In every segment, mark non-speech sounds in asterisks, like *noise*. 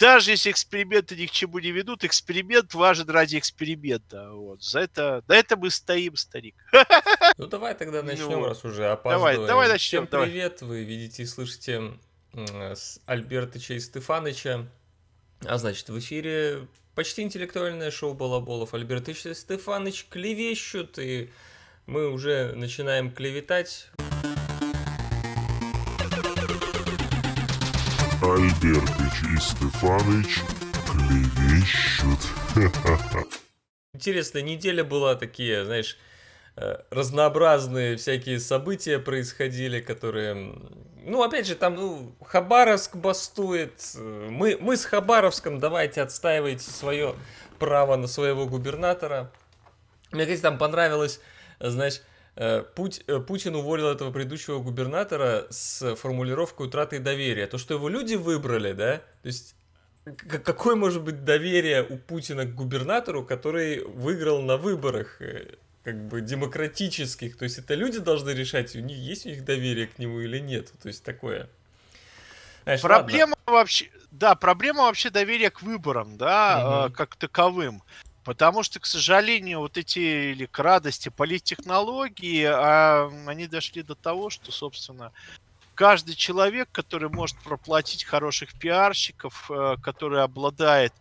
даже если эксперименты ни к чему не ведут, эксперимент важен ради эксперимента. Вот. За это, на это мы стоим, старик. *laughs* Ну давай тогда начнем, ну, раз уже опаздываем. Давай, давай начнем. Всем привет, давай. вы видите и слышите с Альбертыча и Стефаныча. А значит, в эфире почти интеллектуальное шоу Балаболов. Альбертыч и Стефаныч клевещут, и мы уже начинаем клеветать. Альбертыч и Стефаныч клевещут. Интересная неделя была, такие, знаешь, э, разнообразные всякие события происходили, которые... Ну, опять же, там, ну, Хабаровск бастует. Мы, мы с Хабаровском, давайте отстаивайте свое право на своего губернатора. Мне, кстати, там понравилось, знаешь, Э, Путь, э, Путин уволил этого предыдущего губернатора с формулировкой утраты доверия. То, что его люди выбрали, да, то есть какое может быть доверие у Путина к губернатору, который выиграл на выборах э, как бы демократических? То есть это люди должны решать, у них есть у них доверие к нему или нет. То есть такое. Знаешь, проблема ладно. вообще, да, проблема вообще доверия к выборам, да, угу. как таковым. Потому что, к сожалению, вот эти или к радости политтехнологии, а, они дошли до того, что, собственно, каждый человек, который может проплатить хороших пиарщиков, э, который обладает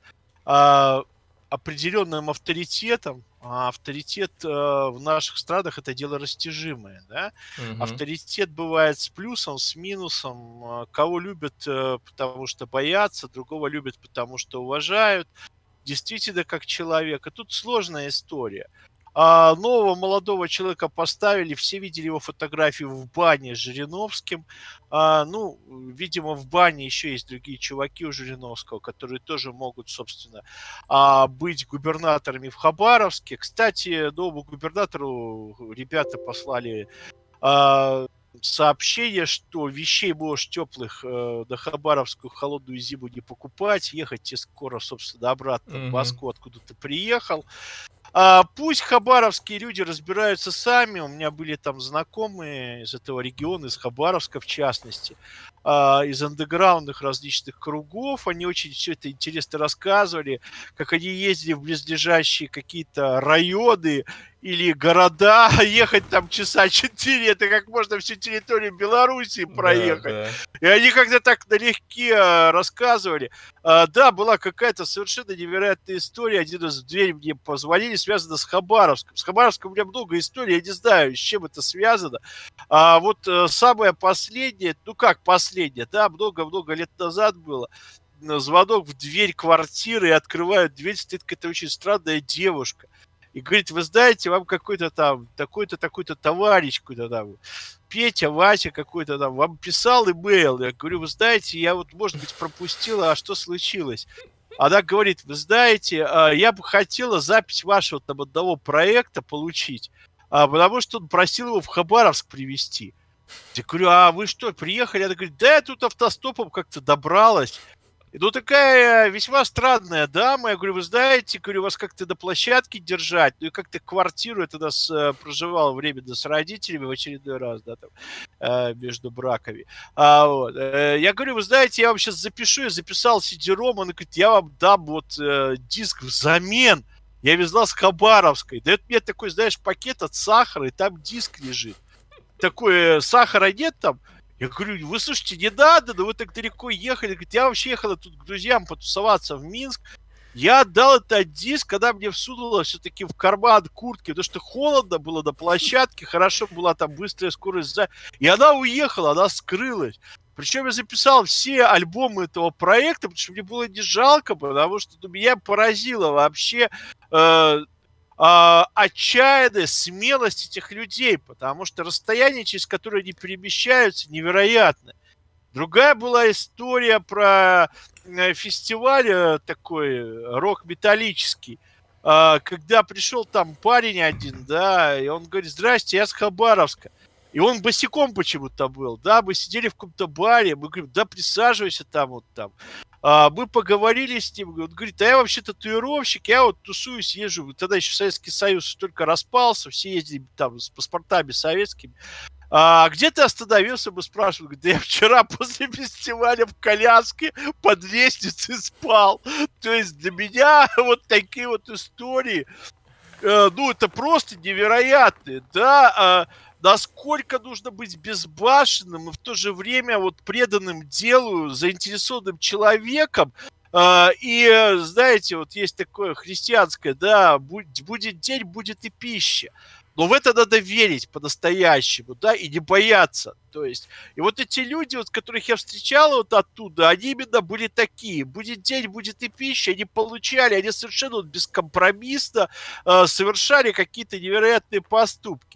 а, определенным авторитетом, а авторитет э, в наших странах это дело растяжимое, да? Угу. Авторитет бывает с плюсом, с минусом. Э, кого любят, потому что боятся, другого любят, потому что уважают действительно как человек. И тут сложная история. А нового молодого человека поставили, все видели его фотографию в бане с Жириновским. А, ну, видимо, в бане еще есть другие чуваки у Жириновского, которые тоже могут, собственно, а, быть губернаторами в Хабаровске. Кстати, новому губернатору ребята послали а, сообщение, что вещей больше теплых э, на Хабаровскую холодную зиму не покупать, ехать тебе скоро, собственно, обратно mm-hmm. в Москву, откуда ты приехал. А, пусть хабаровские люди разбираются сами. У меня были там знакомые из этого региона, из Хабаровска в частности, из андеграундных различных кругов. Они очень все это интересно рассказывали, как они ездили в близлежащие какие-то районы или города, *laughs* ехать там часа четыре, это как можно всю территорию Белоруссии проехать. Да, да. И они как-то так налегке а, рассказывали. А, да, была какая-то совершенно невероятная история. Один из в дверь мне позвонили, связано с Хабаровском. С Хабаровском у меня много историй, я не знаю, с чем это связано. А вот а, самое последнее, ну как последнее, да, много-много лет назад было звонок в дверь квартиры и открывают дверь, стоит какая-то очень странная девушка и говорит, вы знаете, вам какой-то там, такой-то, такой-то товарищ какой-то там, Петя, Вася какой-то там, вам писал имейл. Я говорю, вы знаете, я вот, может быть, пропустила, а что случилось? Она говорит, вы знаете, а, я бы хотела запись вашего там одного проекта получить, а, потому что он просил его в Хабаровск привезти. Я говорю, а вы что, приехали? Она говорит, да я тут автостопом как-то добралась. Ну, такая весьма странная дама. Я говорю, вы знаете, говорю, вас как-то до площадки держать, ну и как-то квартиру, я тогда с, э, проживал временно с родителями в очередной раз, да, там, э, между браками. А, вот. Э, я говорю, вы знаете, я вам сейчас запишу, я записал сидером, он говорит, я вам дам вот э, диск взамен. Я везла с Хабаровской. Дает мне такой, знаешь, пакет от сахара, и там диск лежит. Такой, э, сахара нет там, я говорю, вы слушайте, не надо, да вы так далеко ехали. Говорит, я вообще ехала тут к друзьям потусоваться в Минск. Я отдал этот диск, когда мне всунуло все-таки в карман куртки, потому что холодно было на площадке, хорошо была там быстрая скорость. И она уехала, она скрылась. Причем я записал все альбомы этого проекта, потому что мне было не жалко, потому что ну, меня поразило вообще э, отчаянная смелость этих людей, потому что расстояние, через которое они перемещаются, невероятно. Другая была история про э, фестиваль э, такой рок-металлический, э, когда пришел там парень один, да, и он говорит, здрасте, я с Хабаровска. И он босиком почему-то был, да, мы сидели в каком-то баре, мы говорим, да, присаживайся там, вот там. А, мы поговорили с ним, он говорит, а я вообще татуировщик, я вот тусуюсь, езжу, тогда еще Советский Союз только распался, все ездили там с паспортами советскими. А где ты остановился, бы спрашивал. Да я вчера после фестиваля в коляске под лестницей спал. То есть для меня *laughs* вот такие вот истории, э, ну, это просто невероятные, да, а насколько нужно быть безбашенным и в то же время вот преданным делу, заинтересованным человеком, Uh, и, знаете, вот есть такое христианское, да, будет день, будет и пища. Но в это надо верить по-настоящему, да, и не бояться. То есть, и вот эти люди, вот, которых я встречал вот оттуда, они именно были такие. Будет день, будет и пища, они получали, они совершенно вот бескомпромиссно э, совершали какие-то невероятные поступки.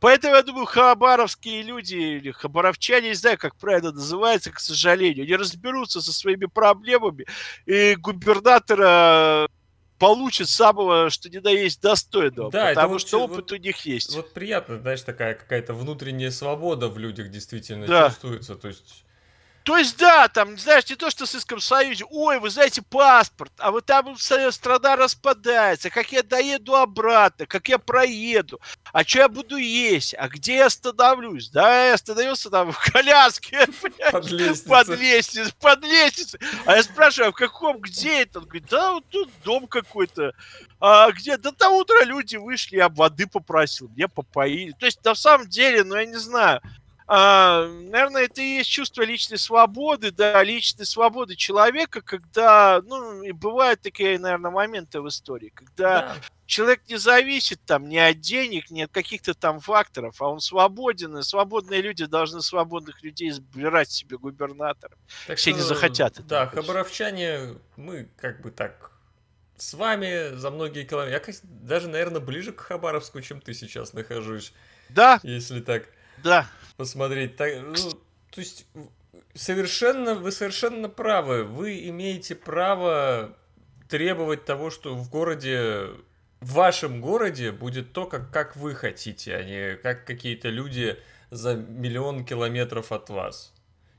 Поэтому, я думаю, хабаровские люди или хабаровчане, не знаю, как правильно называется, к сожалению, они разберутся со своими проблемами, и губернатора получит самого, что не да есть, достойного. Да, потому что вот, опыт вот, у них есть. Вот приятно, знаешь, такая какая-то внутренняя свобода в людях действительно да. чувствуется. То есть то есть, да, там, знаешь, не то, что в Советском Союзе, ой, вы знаете, паспорт, а вот там страна распадается, как я доеду обратно, как я проеду, а что я буду есть, а где я остановлюсь, да, я остановился там в коляске, *laughs* под лестницей, под лестницей, под лестницей, а я спрашиваю, а в каком, где это, он говорит, да, вот тут дом какой-то, а где, до того утра люди вышли, я воды попросил, мне попоили, то есть, на самом деле, ну, я не знаю, а, наверное, это и есть чувство личной свободы, да, личной свободы человека, когда, ну, и бывают такие, наверное, моменты в истории, когда да. человек не зависит там ни от денег, ни от каких-то там факторов, а он свободен, и свободные люди должны свободных людей избирать себе губернатором, так все что, не захотят. Да, это хабаровчане, мы как бы так с вами за многие километры. Я даже, наверное, ближе к Хабаровску, чем ты сейчас нахожусь. Да. Если так. Да. Посмотреть. Так, ну, то есть совершенно, вы совершенно правы. Вы имеете право требовать того, что в городе, в вашем городе будет то, как, как вы хотите, а не как какие-то люди за миллион километров от вас.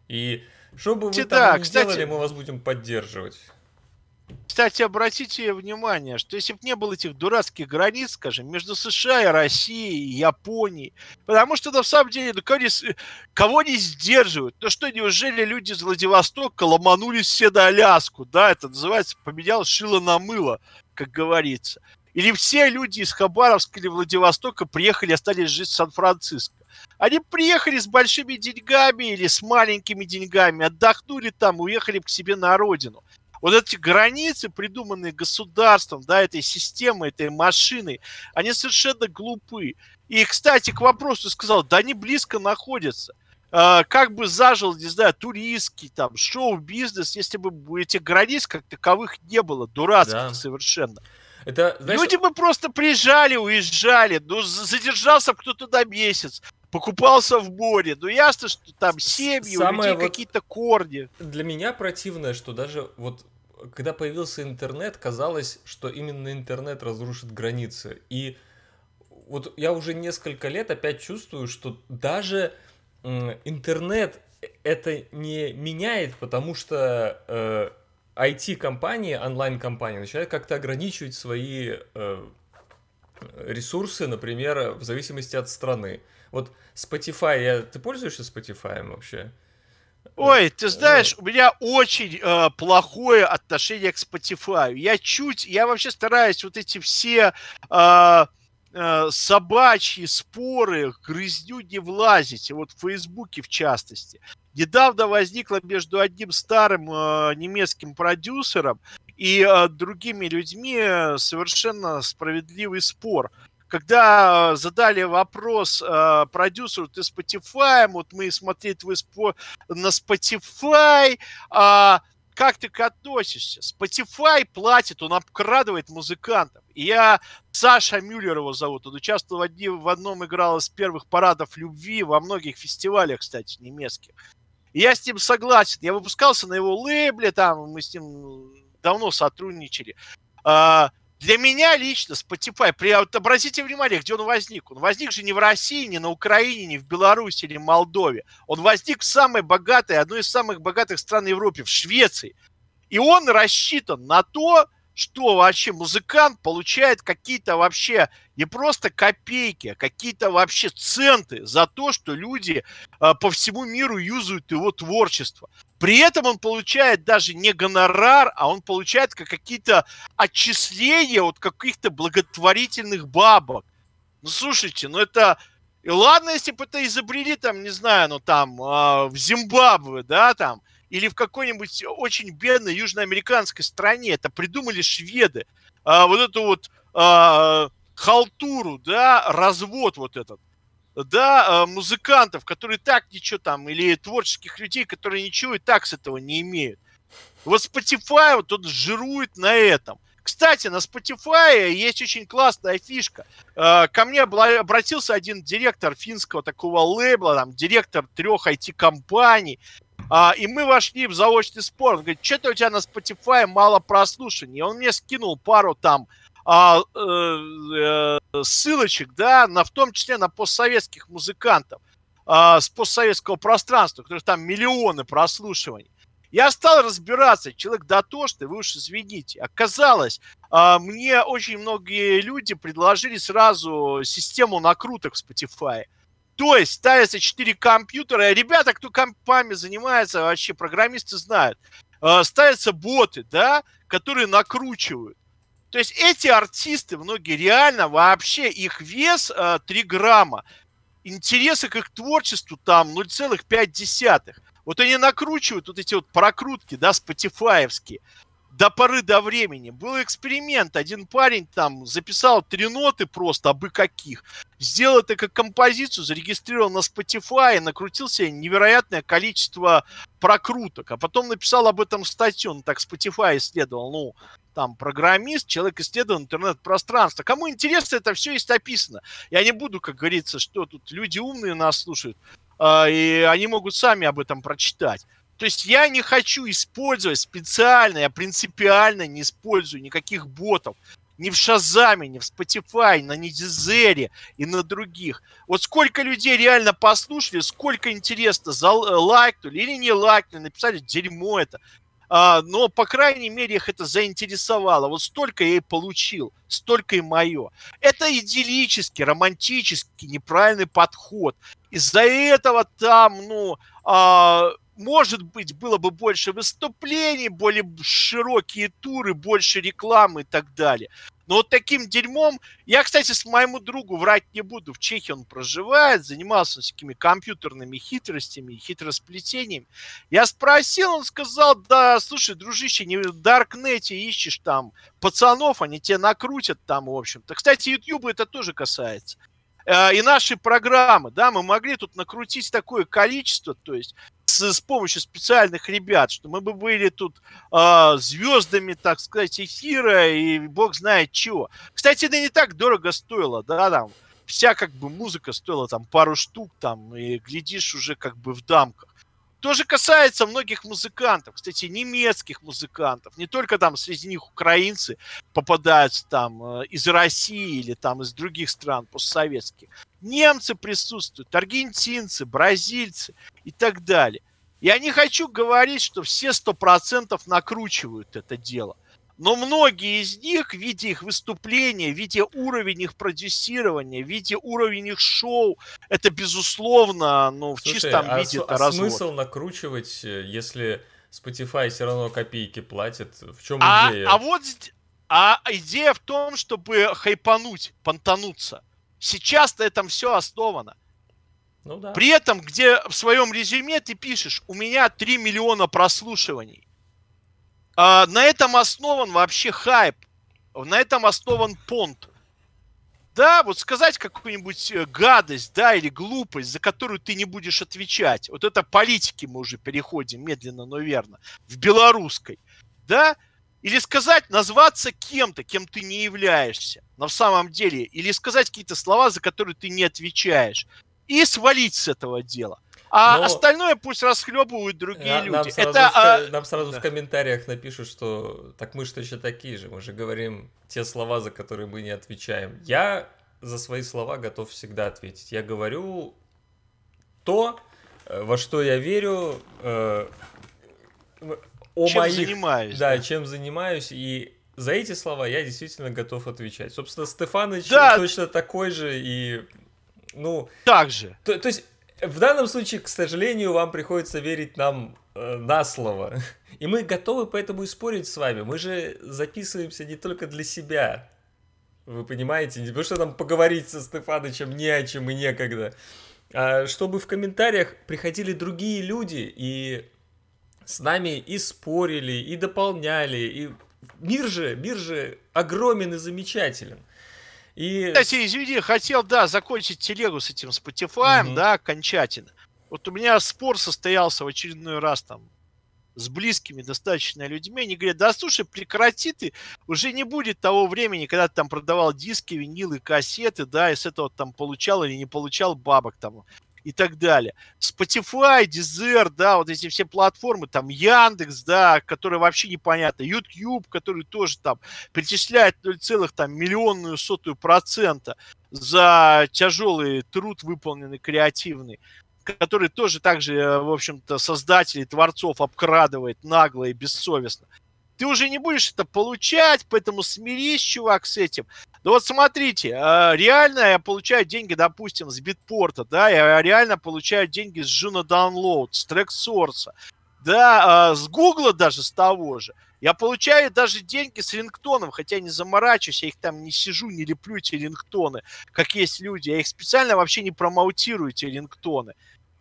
И что бы вы да, там ни кстати... сделали, мы вас будем поддерживать. Кстати, обратите внимание, что если бы не было этих дурацких границ, скажем, между США и Россией, и Японией, потому что на самом деле, ну, кого, не, кого не сдерживают? Ну что, неужели люди из Владивостока ломанулись все на Аляску? Да, это называется поменял шило на мыло, как говорится. Или все люди из Хабаровска или Владивостока приехали и остались жить в Сан-Франциско. Они приехали с большими деньгами или с маленькими деньгами, отдохнули там, уехали к себе на родину вот эти границы, придуманные государством, да, этой системой, этой машиной, они совершенно глупы. И, кстати, к вопросу сказал, да они близко находятся. Uh, как бы зажил, не знаю, туристский там шоу-бизнес, если бы этих границ как таковых не было, дурацких да. совершенно. Это, знаешь... Люди бы просто приезжали, уезжали, ну, задержался кто-то на месяц, покупался в море. Ну, ясно, что там семьи, Самое у людей вот какие-то корни. Для меня противное, что даже вот когда появился интернет, казалось, что именно интернет разрушит границы. И вот я уже несколько лет опять чувствую, что даже интернет это не меняет, потому что э, IT-компании, онлайн-компании начинают как-то ограничивать свои э, ресурсы, например, в зависимости от страны. Вот Spotify, я, ты пользуешься Spotify вообще? Ой, ты знаешь, у меня очень э, плохое отношение к Spotify. Я чуть, я вообще стараюсь вот эти все э, э, собачьи споры, грызню не влазить, вот в Фейсбуке в частности. Недавно возникла между одним старым э, немецким продюсером и э, другими людьми совершенно справедливый спор когда задали вопрос э, продюсеру, ты Spotify, вот мы смотрели твой спор на Spotify, э, как ты к относишься? Spotify платит, он обкрадывает музыкантов. И я, Саша Мюллер его зовут, он участвовал в, одни, в одном, играл из первых парадов любви, во многих фестивалях, кстати, немецких. Я с ним согласен. Я выпускался на его лейбле, там мы с ним давно сотрудничали. А, для меня лично Spotify, при, вот обратите внимание, где он возник. Он возник же не в России, не на Украине, не в Беларуси или Молдове. Он возник в самой богатой, одной из самых богатых стран Европы, в Швеции. И он рассчитан на то, что вообще музыкант получает какие-то вообще не просто копейки, а какие-то вообще центы за то, что люди э, по всему миру юзают его творчество. При этом он получает даже не гонорар, а он получает как какие-то отчисления от каких-то благотворительных бабок. Ну, слушайте, ну это... И ладно, если бы это изобрели, там, не знаю, ну, там, э, в Зимбабве, да, там, или в какой-нибудь очень бедной южноамериканской стране, это придумали шведы. А, вот эту вот а, халтуру, да, развод вот этот да, а, музыкантов, которые так ничего там, или творческих людей, которые ничего и так с этого не имеют. Вот Spotify вот он жирует на этом. Кстати, на Spotify есть очень классная фишка. А, ко мне обратился один директор финского такого лейбла, там, директор трех IT-компаний, а, и мы вошли в заочный спор. Он говорит, что-то у тебя на Spotify мало прослушаний. Он мне скинул пару там а, э, э, ссылочек, да, на, в том числе на постсоветских музыкантов а, с постсоветского пространства, которых там миллионы прослушиваний. Я стал разбираться, человек дотошный, вы уж извините. Оказалось, а, мне очень многие люди предложили сразу систему накруток в Spotify. То есть ставятся 4 компьютера. Ребята, кто компами занимается, вообще программисты знают. Э, ставятся боты, да, которые накручивают. То есть эти артисты, многие реально вообще, их вес э, 3 грамма. Интересы к их творчеству там 0,5. Вот они накручивают вот эти вот прокрутки, да, спотифаевские до поры до времени. Был эксперимент. Один парень там записал три ноты просто, абы каких. Сделал это как композицию, зарегистрировал на Spotify, накрутил себе невероятное количество прокруток. А потом написал об этом статью. Ну, так Spotify исследовал. Ну, там программист, человек исследовал интернет-пространство. Кому интересно, это все есть описано. Я не буду, как говорится, что тут люди умные нас слушают, а, и они могут сами об этом прочитать. То есть я не хочу использовать специально, я принципиально не использую никаких ботов. Ни в Шазаме, ни в Spotify, на Нидизере и на других. Вот сколько людей реально послушали, сколько интересно, э, лайкнули или не лайкнули, написали дерьмо это. А, но, по крайней мере, их это заинтересовало. Вот столько я и получил, столько и мое. Это идиллический, романтический, неправильный подход. Из-за этого там, ну, а, может быть, было бы больше выступлений, более широкие туры, больше рекламы и так далее. Но вот таким дерьмом... Я, кстати, с моему другу врать не буду. В Чехии он проживает, занимался он всякими компьютерными хитростями, хитросплетениями. Я спросил, он сказал, да, слушай, дружище, не в Даркнете ищешь там пацанов, они тебя накрутят там, в общем-то. Кстати, YouTube это тоже касается. Э, и наши программы, да, мы могли тут накрутить такое количество, то есть с, с помощью специальных ребят, что мы бы были тут э, звездами, так сказать, эфира и бог знает чего. Кстати, это не так дорого стоило, да, там вся как бы музыка стоила там пару штук там, и глядишь уже как бы в дамках. То же касается многих музыкантов, кстати, немецких музыкантов, не только там среди них украинцы попадаются там э, из России или там из других стран постсоветских. Немцы присутствуют, аргентинцы, бразильцы и так далее. Я не хочу говорить, что все сто процентов накручивают это дело. Но многие из них, видя их выступления, видя уровень их продюсирования, видя уровень их шоу, это безусловно, ну, в Слушай, чистом а виде это а развод. смысл накручивать, э, если Spotify все равно копейки платит? В чем а, идея? А вот а идея в том, чтобы хайпануть, понтануться. Сейчас на этом все основано. Ну, да. При этом, где в своем резюме ты пишешь, у меня 3 миллиона прослушиваний. А, на этом основан вообще хайп. На этом основан понт. Да, вот сказать какую-нибудь э, гадость, да, или глупость, за которую ты не будешь отвечать. Вот это политики мы уже переходим медленно, но верно. В белорусской. Да, или сказать, назваться кем-то, кем ты не являешься на самом деле. Или сказать какие-то слова, за которые ты не отвечаешь. И свалить с этого дела. А Но... остальное пусть расхлебывают другие а, люди. Нам сразу, Это, в, а... нам сразу да. в комментариях напишут, что так мы что еще такие же. Мы же говорим те слова, за которые мы не отвечаем. Я за свои слова готов всегда ответить. Я говорю то, э, во что я верю, э, о чем моих, занимаюсь. Да, да, чем занимаюсь и за эти слова я действительно готов отвечать. Собственно, Стефаныч да. точно такой же и, ну... Так же. То, то есть, в данном случае, к сожалению, вам приходится верить нам э, на слово. И мы готовы поэтому и спорить с вами. Мы же записываемся не только для себя. Вы понимаете? Не потому что нам поговорить со Стефанычем не о чем и некогда. А чтобы в комментариях приходили другие люди и с нами и спорили, и дополняли, и мир же, мир же огромен и замечателен. И... Кстати, извини, хотел, да, закончить телегу с этим Spotify, угу. да, окончательно. Вот у меня спор состоялся в очередной раз там с близкими достаточно людьми, они говорят, да слушай, прекрати ты, уже не будет того времени, когда ты там продавал диски, винилы, кассеты, да, и с этого там получал или не получал бабок там и так далее. Spotify, Deezer, да, вот эти все платформы, там Яндекс, да, которые вообще непонятно, YouTube, который тоже там причисляет 0, там миллионную сотую процента за тяжелый труд, выполненный креативный который тоже так же, э, в общем-то, создателей, творцов обкрадывает нагло и бессовестно. Ты уже не будешь это получать, поэтому смирись, чувак, с этим. Да вот смотрите, э, реально я получаю деньги, допустим, с битпорта, да, я реально получаю деньги с Juno Download, с TrackSource, да, э, с Гугла даже с того же. Я получаю даже деньги с рингтоном, хотя не заморачиваюсь, я их там не сижу, не леплю эти рингтоны, как есть люди. Я их специально вообще не промоутирую, эти рингтоны.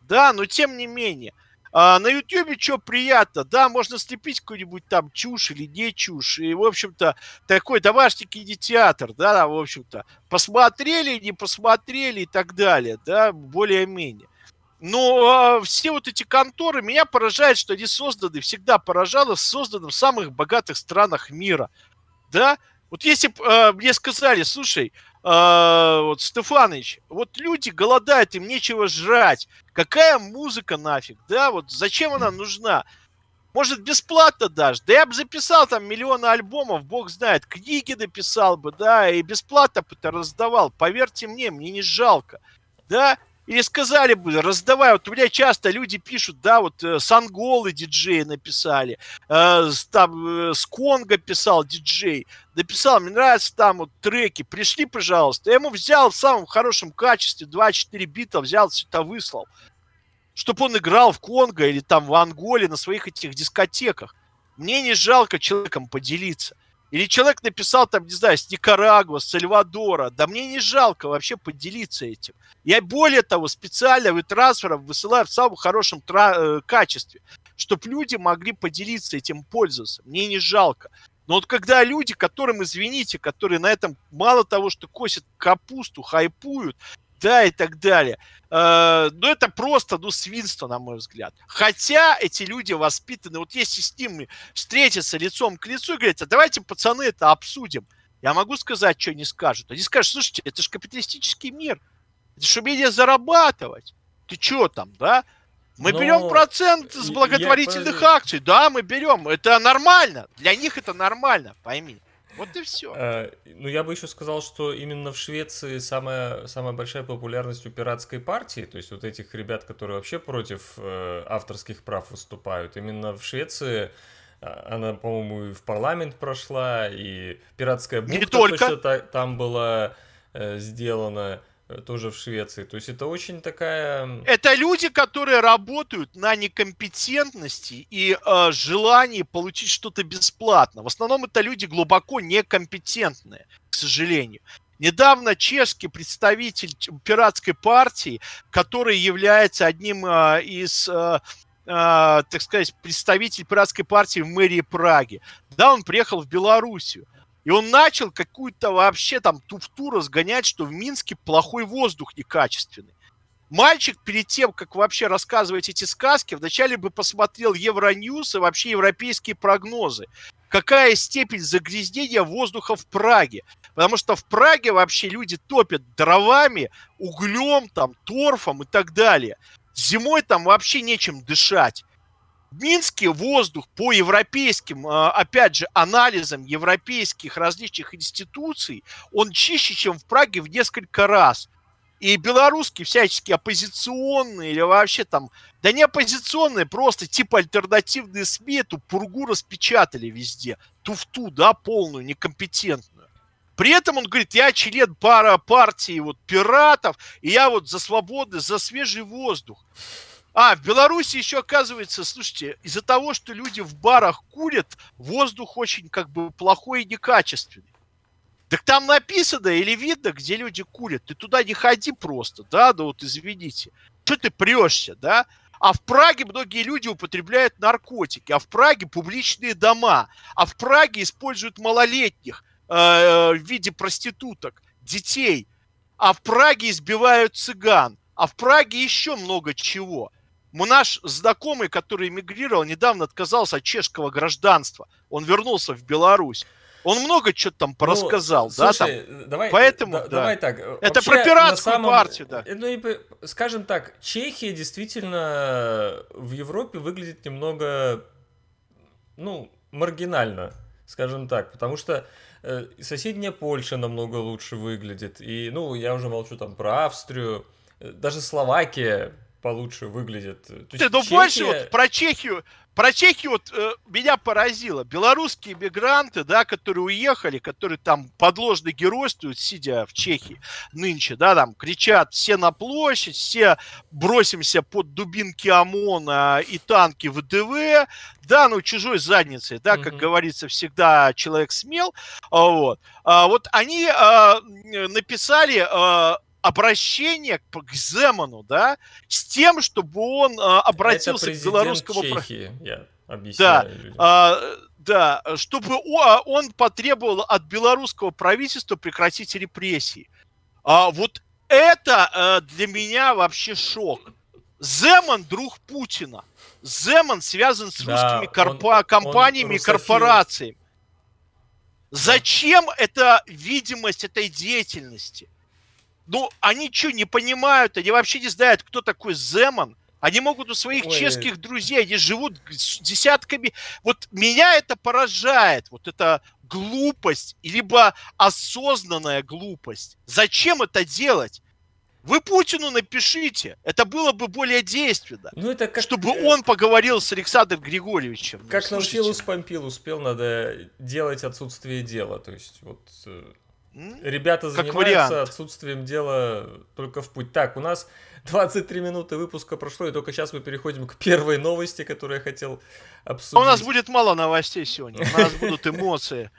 Да, но тем не менее. А на Ютьюбе что приятно, да, можно слепить какую-нибудь там чушь или не чушь, и, в общем-то, такой домашний кинотеатр, да, в общем-то, посмотрели, не посмотрели и так далее, да, более-менее. Но э, все вот эти конторы, меня поражает, что они созданы, всегда поражало, созданы в самых богатых странах мира, да. Вот если бы э, мне сказали, слушай, э, вот, Стефаныч, вот люди голодают, им нечего жрать. Какая музыка нафиг, да? Вот зачем она нужна? Может, бесплатно даже. Да я бы записал там миллионы альбомов, бог знает, книги написал бы, да, и бесплатно бы это раздавал. Поверьте мне, мне не жалко. Да, или сказали бы, раздавай, вот у меня часто люди пишут, да, вот э, Санголы диджеи написали, э, там э, с Конго писал диджей, написал, мне нравятся там вот треки, пришли, пожалуйста. Я ему взял в самом хорошем качестве 2-4 бита, взял, все это выслал. Чтобы он играл в Конго или там в Анголе на своих этих дискотеках. Мне не жалко человеком поделиться. Или человек написал там, не знаю, с Никарагуа, с Сальвадора. Да мне не жалко вообще поделиться этим. Я более того, специально вы трансфером высылаю в самом хорошем тра- э, качестве, чтобы люди могли поделиться этим, пользоваться. Мне не жалко. Но вот когда люди, которым, извините, которые на этом мало того, что косят капусту, хайпуют, да, и так далее. Э, ну, это просто, ну, свинство, на мой взгляд. Хотя эти люди воспитаны, вот если с ними встретиться лицом к лицу и говорить, а давайте, пацаны, это обсудим. Я могу сказать, что они скажут. Они скажут, слушайте, это же капиталистический мир. Это же умение зарабатывать. Ты что там, да? Мы Но... берем процент с благотворительных я... акций. Да, мы берем. Это нормально. Для них это нормально, пойми. Вот и все. А, ну, я бы еще сказал, что именно в Швеции самая, самая большая популярность у пиратской партии, то есть вот этих ребят, которые вообще против э, авторских прав выступают, именно в Швеции а, она, по-моему, и в парламент прошла, и пиратская бухта Не только. точно там была э, сделана. Э, тоже в Швеции. То есть это очень такая... Это люди, которые работают на некомпетентности и э, желании получить что-то бесплатно. В основном это люди глубоко некомпетентные, к сожалению. Недавно чешский представитель пиратской партии, который является одним э, из, э, э, так сказать, представителей пиратской партии в мэрии Праги, да, он приехал в Белоруссию. И он начал какую-то вообще там туфту разгонять, что в Минске плохой воздух некачественный. Мальчик перед тем, как вообще рассказывать эти сказки, вначале бы посмотрел Евроньюз и вообще европейские прогнозы. Какая степень загрязнения воздуха в Праге? Потому что в Праге вообще люди топят дровами, углем, там, торфом и так далее. Зимой там вообще нечем дышать. В Минске воздух по европейским, а, опять же, анализам европейских различных институций, он чище, чем в Праге в несколько раз. И белорусские всячески оппозиционные или вообще там, да не оппозиционные, просто типа альтернативные СМИ эту пургу распечатали везде. Туфту, да, полную, некомпетентную. При этом он говорит, я член пара партии вот пиратов, и я вот за свободы, за свежий воздух. А, в Беларуси еще оказывается, слушайте, из-за того, что люди в барах курят, воздух очень как бы плохой и некачественный. Так там написано или видно, где люди курят. Ты туда не ходи просто, да, да вот извините. Что ты прешься, да? А в Праге многие люди употребляют наркотики, а в Праге публичные дома, а в Праге используют малолетних э, в виде проституток, детей, а в Праге избивают цыган, а в Праге еще много чего. Наш знакомый, который эмигрировал, недавно отказался от чешского гражданства. Он вернулся в Беларусь. Он много чего там порассказал, ну, да, слушай, там. Давай, Поэтому, да, да. давай так. Это про пиратскую самом... партию, да. Ну и скажем так, Чехия действительно в Европе выглядит немного, ну, маргинально, скажем так, потому что э, соседняя Польша намного лучше выглядит, и, ну, я уже молчу там про Австрию, э, даже Словакия получше выглядит. То Ты, ну Чехия... больше вот про Чехию, про Чехию вот э, меня поразило. Белорусские мигранты, да, которые уехали, которые там подложно геройствуют, сидя в Чехии нынче, да, там кричат все на площадь, все бросимся под дубинки ОМОНа и танки ВДВ, да, ну чужой задницей, да, как mm-hmm. говорится, всегда человек смел, а, вот. А, вот они а, написали а, обращение к, к Земану, да, с тем, чтобы он а, обратился к белорусскому... Чехии, я объясняю. Да, а, да, чтобы а, он потребовал от белорусского правительства прекратить репрессии. А, вот это а, для меня вообще шок. Земан друг Путина. Земан связан с да, русскими корпо- он, компаниями он и корпорациями. Зачем эта видимость этой деятельности? Ну, они что, не понимают? Они вообще не знают, кто такой Земан. Они могут у своих Ой. чешских друзей, они живут с десятками. Вот меня это поражает, вот эта глупость, либо осознанная глупость. Зачем это делать? Вы Путину напишите, это было бы более действенно. Ну, это как... Чтобы э, он поговорил с Александром Григорьевичем. Как ну, Наутилус Помпил успел, надо делать отсутствие дела. То есть, вот Ребята занимаются вариант. отсутствием дела только в путь. Так, у нас *laughs* 23 минуты выпуска прошло, и только сейчас мы переходим к первой новости, которую я хотел обсудить. А у нас будет мало новостей сегодня. У нас будут эмоции.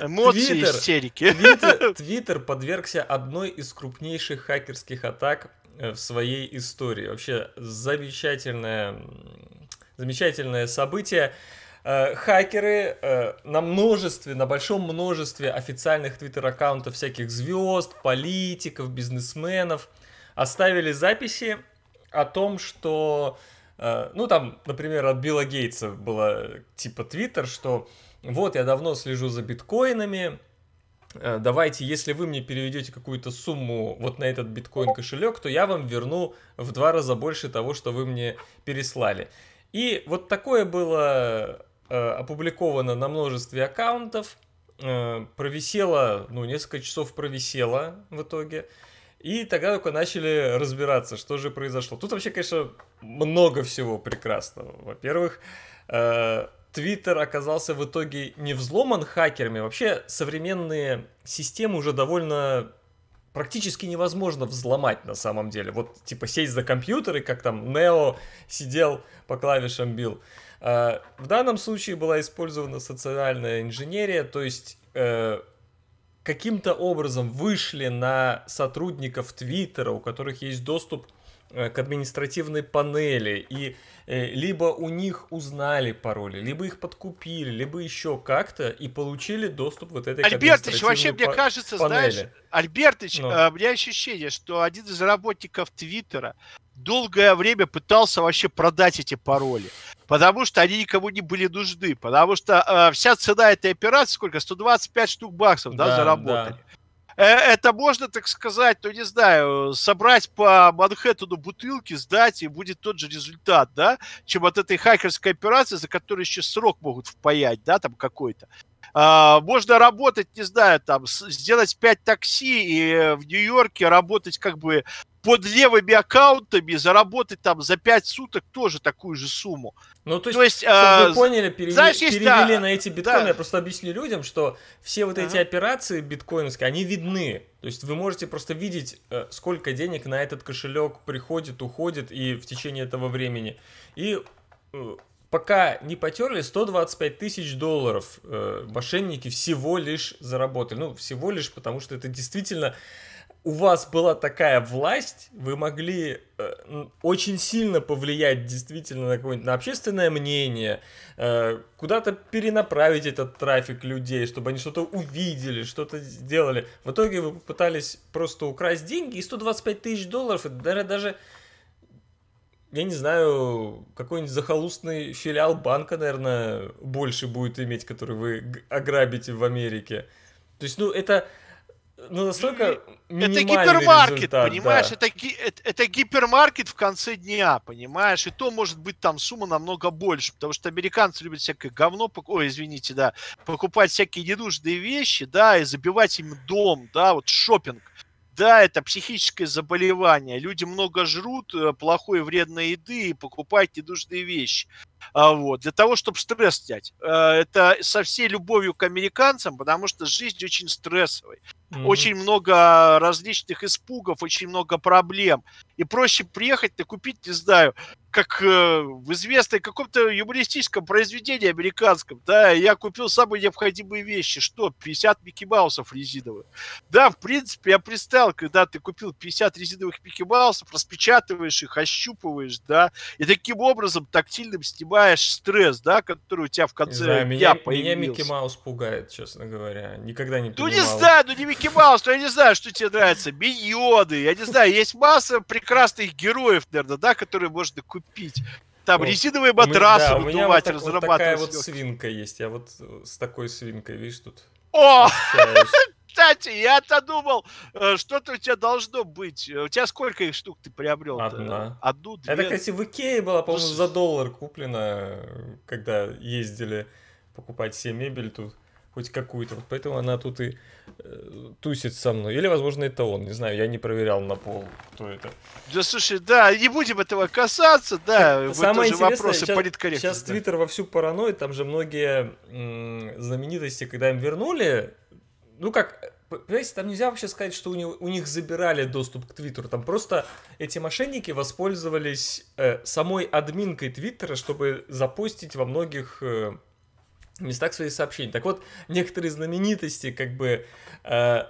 Эмоции, Twitter, истерики. Твиттер, *laughs* Твиттер подвергся одной из крупнейших хакерских атак э, в своей истории. Вообще замечательное, замечательное событие. Э, хакеры э, на множестве, на большом множестве официальных твиттер-аккаунтов всяких звезд, политиков, бизнесменов оставили записи о том, что, э, ну там, например, от Билла Гейтса было типа твиттер, что вот я давно слежу за биткоинами, давайте, если вы мне переведете какую-то сумму вот на этот биткоин кошелек, то я вам верну в два раза больше того, что вы мне переслали. И вот такое было Э, опубликовано на множестве аккаунтов, э, провисело, ну, несколько часов провисело в итоге. И тогда только начали разбираться, что же произошло. Тут вообще, конечно, много всего прекрасного. Во-первых, э, Твиттер оказался в итоге не взломан хакерами. Вообще современные системы уже довольно практически невозможно взломать на самом деле. Вот типа сесть за компьютер и как там Нео сидел по клавишам бил. Э, в данном случае была использована социальная инженерия, то есть э, каким-то образом вышли на сотрудников Твиттера, у которых есть доступ э, к административной панели, и либо у них узнали пароли, либо их подкупили, либо еще как-то, и получили доступ вот этой Альбертыч, вообще, мне кажется, панели. знаешь, Альбертыч, Но. Ну. у меня ощущение, что один из работников Твиттера долгое время пытался вообще продать эти пароли потому что они никому не были нужны, потому что э, вся цена этой операции сколько? 125 штук баксов, да, да заработали. Да. Э, это можно, так сказать, ну не знаю, собрать по Манхэттену бутылки, сдать, и будет тот же результат, да, чем от этой хакерской операции, за которую еще срок могут впаять, да, там какой-то. А, можно работать, не знаю, там, сделать 5 такси и в Нью-Йорке работать как бы под левыми аккаунтами, заработать там за 5 суток тоже такую же сумму. Ну, то есть, то есть чтобы а, вы поняли, перевели, знаешь, перевели да, на эти биткоины, да. я просто объясню людям, что все вот эти ага. операции биткоинские, они видны. То есть вы можете просто видеть, э, сколько денег на этот кошелек приходит, уходит и в течение этого времени. И э, пока не потерли 125 тысяч долларов э, мошенники всего лишь заработали. Ну, всего лишь, потому что это действительно у вас была такая власть, вы могли э, очень сильно повлиять действительно на какое-нибудь на общественное мнение, э, куда-то перенаправить этот трафик людей, чтобы они что-то увидели, что-то сделали. В итоге вы попытались просто украсть деньги, и 125 тысяч долларов, это даже, даже я не знаю, какой-нибудь захолустный филиал банка, наверное, больше будет иметь, который вы ограбите в Америке. То есть, ну, это ну, настолько Это гипермаркет, понимаешь? Да. Это, это, это гипермаркет в конце дня, понимаешь? И то может быть там сумма намного больше, потому что американцы любят всякое говно, ой, извините, да, покупать всякие ненужные вещи, да, и забивать им дом, да, вот шопинг. Да, это психическое заболевание. Люди много жрут э, плохой вредной еды и покупают ненужные вещи. А, вот, для того, чтобы стресс снять. Э, это со всей любовью к американцам, потому что жизнь очень стрессовая. Mm-hmm. Очень много различных испугов, очень много проблем. И проще приехать и купить, не знаю, как э, в известной каком-то юмористическом произведении американском, да, я купил самые необходимые вещи. Что? 50 Микки Маусов резиновых. Да, в принципе, я представил, когда ты купил 50 резиновых Микки Маусов, распечатываешь их, ощупываешь, да, и таким образом тактильным снимаешь стресс, да, который у тебя в конце знаю, дня меня, появился. Меня Микки Маус пугает, честно говоря. Никогда не понимал. Ну, не знаю, ну не Микки Маус, но я не знаю, что тебе нравится. Миньоны, я не знаю, есть масса прекрасных героев, наверное, да, которые можно купить. Там О, резиновые матрасы да, выдувать, у меня вот, так, вот такая вот свинка есть. Я вот с такой свинкой, видишь, тут О! Кстати, я-то думал, э, что-то у тебя должно быть. У тебя сколько их штук ты приобрел? Одна. Одну, две? Это, кстати, в Икее была, по-моему, за доллар куплена, когда ездили покупать себе мебель тут хоть какую-то. Вот поэтому она тут и э, тусит со мной. Или, возможно, это он. Не знаю, я не проверял на пол, кто это. Да, слушай, да, не будем этого касаться, да. Так, самое вопросы сейчас, сейчас да. Твиттер вовсю параноид, там же многие знаменитости, когда им вернули, ну как, Понимаете, там нельзя вообще сказать, что у, них, у них забирали доступ к Твиттеру. Там просто эти мошенники воспользовались э, самой админкой Твиттера, чтобы запустить во многих э, местах свои сообщения. Так вот, некоторые знаменитости как бы э,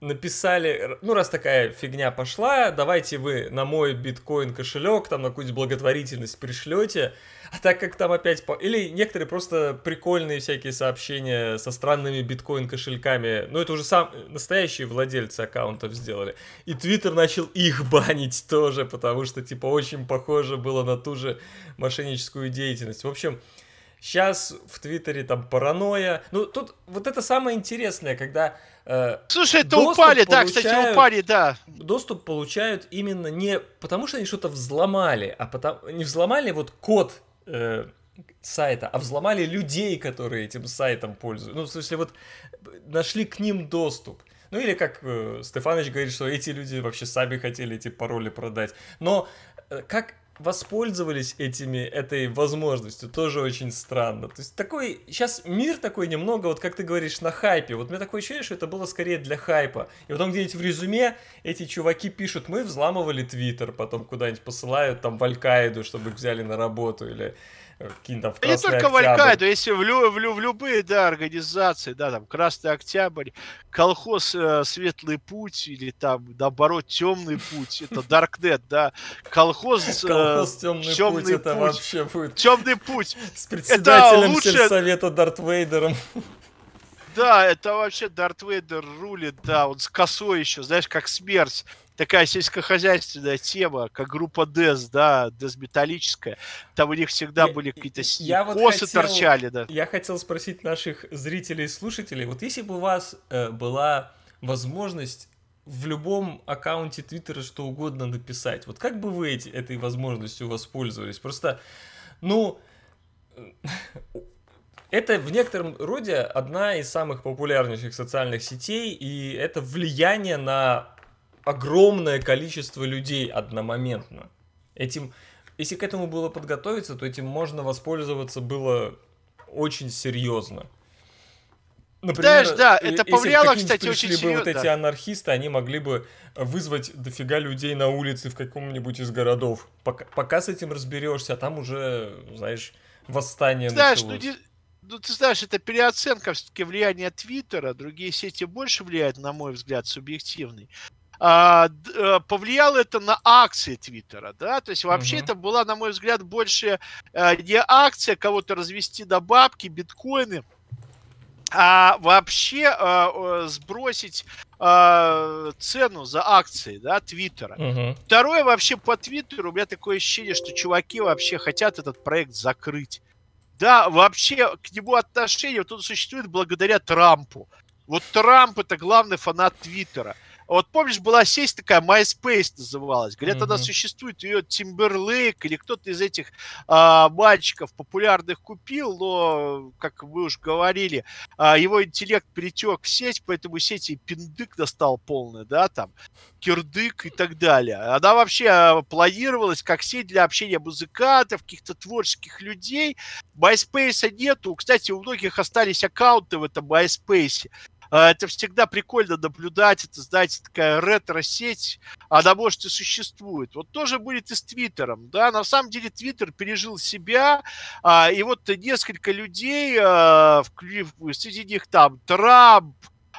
написали, ну раз такая фигня пошла, давайте вы на мой биткоин кошелек, там на какую-нибудь благотворительность пришлете, а так как там опять... По... Или некоторые просто прикольные всякие сообщения со странными биткоин кошельками, ну это уже сам настоящие владельцы аккаунтов сделали. И Твиттер начал их *laughs* банить тоже, потому что типа очень похоже было на ту же мошенническую деятельность. В общем, Сейчас в Твиттере там паранойя. Ну, тут вот это самое интересное, когда... Э, Слушай, это упали, да, кстати, упали, да. Доступ получают именно не потому, что они что-то взломали, а потому... Не взломали вот код э, сайта, а взломали людей, которые этим сайтом пользуются. Ну, в смысле, вот нашли к ним доступ. Ну или как э, Стефанович говорит, что эти люди вообще сами хотели эти пароли продать. Но э, как воспользовались этими, этой возможностью, тоже очень странно. То есть такой, сейчас мир такой немного, вот как ты говоришь, на хайпе. Вот у меня такое ощущение, что это было скорее для хайпа. И потом где-нибудь в резюме эти чуваки пишут, мы взламывали твиттер, потом куда-нибудь посылают там в Аль-Каиду, чтобы их взяли на работу, или какие там в Не только в Аль-Каиду, если в, лю, в, лю, в любые, да, организации, да, там, Красный Октябрь, колхоз э, Светлый Путь, или там, наоборот, Темный Путь, это Даркнет, да, колхоз, э, колхоз Темный, темный Путь, это вообще будет. Темный Путь. *laughs* С председателем лучше... сельсовета Дарт Вейдером. Да, это вообще Дарт Вейдер рулит, да, он с косой еще, знаешь, как смерть такая сельскохозяйственная тема, как группа Дез, да, Дез металлическая. Там у них всегда я, были какие-то я косы вот хотел, торчали, да. Я хотел спросить наших зрителей и слушателей, вот если бы у вас э, была возможность в любом аккаунте Твиттера что угодно написать, вот как бы вы эти, этой возможностью воспользовались? Просто, ну, это в некотором роде одна из самых популярнейших социальных сетей, и это влияние на огромное количество людей одномоментно. Этим, если к этому было подготовиться, то этим можно воспользоваться было очень серьезно. Например, Знаешь, да, это повлияло, кстати, очень бы серьезно. вот эти анархисты, они могли бы вызвать дофига людей на улице в каком-нибудь из городов. Пока, пока с этим разберешься, а там уже, знаешь, восстание Знаешь, ну, началось. ну, ты знаешь, это переоценка все-таки влияния Твиттера. Другие сети больше влияют, на мой взгляд, субъективный. А, э, повлияло это на акции Твиттера, да, то есть вообще uh-huh. это была, на мой взгляд, больше а, не акция кого-то развести до бабки, биткоины, а вообще э, сбросить э, цену за акции, да, Твиттера. Угу. Второе, вообще по Твиттеру у меня такое ощущение, что чуваки вообще хотят этот проект закрыть. Да, вообще к нему отношение вот он существует благодаря Трампу. Вот Трамп это главный фанат Твиттера. Вот помнишь, была сеть такая, MySpace называлась. Говорят, mm-hmm. она существует, ее Timberlake или кто-то из этих а, мальчиков популярных купил, но, как вы уж говорили, а, его интеллект перетек в сеть, поэтому сети пиндык достал полный, да, там, кирдык и так далее. Она вообще а, планировалась как сеть для общения музыкантов, каких-то творческих людей. MySpace нету. Кстати, у многих остались аккаунты в этом MySpace. А, это всегда прикольно наблюдать, это, знаете, такая ретро-сеть, она, может, и существует. Вот тоже будет и с Твиттером, да, на самом деле Твиттер пережил себя, а, и вот несколько людей, а, среди них там Трамп,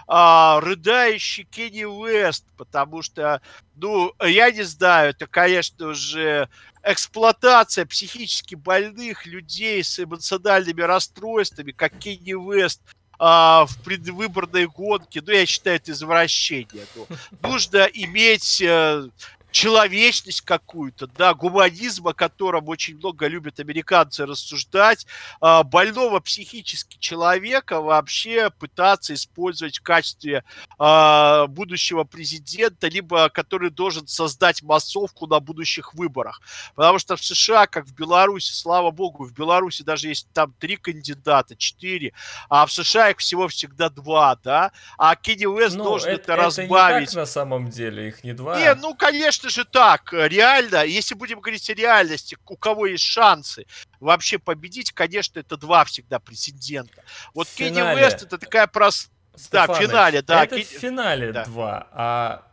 рыдающий Кенни Уэст, потому что, ну, я не знаю, это, конечно же, эксплуатация психически больных людей с эмоциональными расстройствами, как Кенни Уэст – а, в предвыборной гонке, ну, я считаю, это извращение. Ну, нужно иметь э, человечность какую-то, да, гуманизм, о котором очень много любят американцы рассуждать, а, больного психически человека вообще пытаться использовать в качестве а, будущего президента, либо который должен создать массовку на будущих выборах. Потому что в США, как в Беларуси, слава богу, в Беларуси даже есть там три кандидата, четыре, а в США их всего всегда два, да, а Кенни Уэст ну, должен это, это разбавить. Это не так на самом деле, их не два. Не, ну, конечно, конечно же так, реально, если будем говорить о реальности, у кого есть шансы вообще победить, конечно, это два всегда претендента. Вот Кенни Уэст это такая простая... Да, в финале, да. Это Кен... в финале да. два, а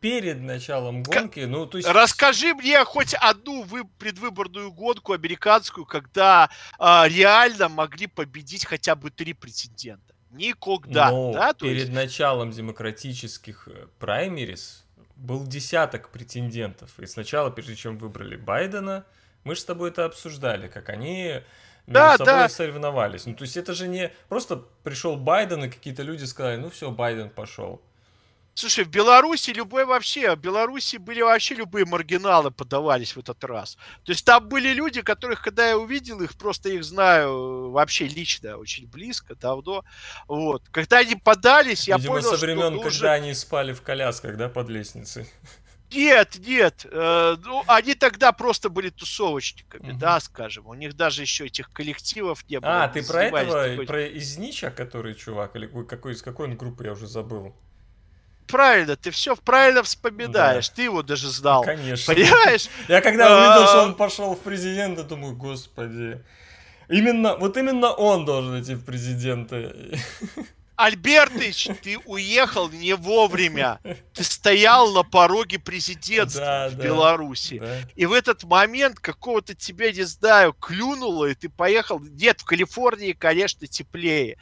перед началом гонки, К... ну, то есть... Расскажи мне хоть одну вы... предвыборную гонку американскую, когда а, реально могли победить хотя бы три претендента. Никогда, Но да? То перед есть... началом демократических э, праймерис был десяток претендентов. И сначала, прежде чем выбрали Байдена, мы же с тобой это обсуждали, как они между да, собой да. соревновались. Ну, то есть это же не просто пришел Байден, и какие-то люди сказали, ну все, Байден пошел. Слушай, в Беларуси любой вообще, в Беларуси были вообще любые маргиналы подавались в этот раз. То есть там были люди, которых, когда я увидел их, просто их знаю э, вообще лично, очень близко, давно. Вот. Когда они подались, я Видимо, понял, со времен, что... когда уже... они спали в колясках, да, под лестницей. Нет, нет. Э, ну, они тогда просто были тусовочниками, угу. да, скажем. У них даже еще этих коллективов не было. А, ты про этого, такой... про Изнича, который чувак, или какой, из какой он группы, я уже забыл правильно, ты все правильно вспоминаешь. Да. Ты его даже знал. Конечно. Понимаешь? Я когда увидел, что он пошел в президенты, думаю, господи. Именно, вот именно он должен идти в президенты. Альбертыч, ты уехал не вовремя. Ты стоял на пороге президентства да, в да, Беларуси. Да. И в этот момент какого-то тебя, не знаю, клюнуло, и ты поехал. Нет, в Калифорнии, конечно, теплее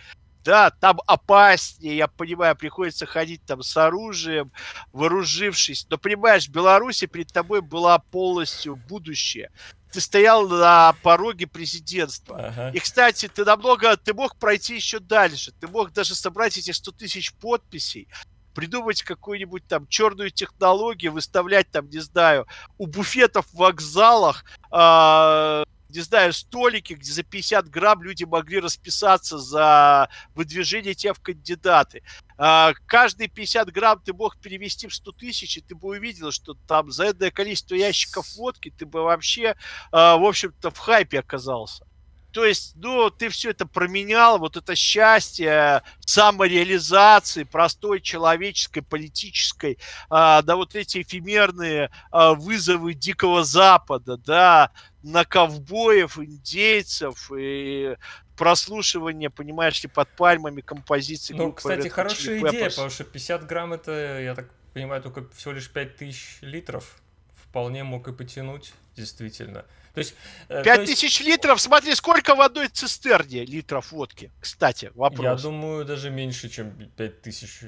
да, там опаснее, я понимаю, приходится ходить там с оружием, вооружившись, но понимаешь, в Беларуси перед тобой была полностью будущее. Ты стоял на пороге президентства. Ага. И, кстати, ты намного, ты мог пройти еще дальше. Ты мог даже собрать эти 100 тысяч подписей, придумать какую-нибудь там черную технологию, выставлять там, не знаю, у буфетов в вокзалах, э, не знаю, столики, где за 50 грамм люди могли расписаться за выдвижение тебя в кандидаты. А, каждые 50 грамм ты мог перевести в 100 тысяч, и ты бы увидел, что там за это количество ящиков водки ты бы вообще, а, в общем-то, в хайпе оказался. То есть, ну, ты все это променял, вот это счастье самореализации, простой человеческой, политической, а, да, вот эти эфемерные а, вызовы Дикого Запада, да, на ковбоев, индейцев и прослушивание, понимаешь ли, под пальмами композиции. Ну, кстати, хорошая идея, потому что 50 грамм это, я так понимаю, только всего лишь 5000 литров. Вполне мог и потянуть, действительно. То есть, 5 э, есть... литров, смотри, сколько в одной цистерне литров водки, кстати, вопрос. Я думаю, даже меньше, чем 5 тысяч.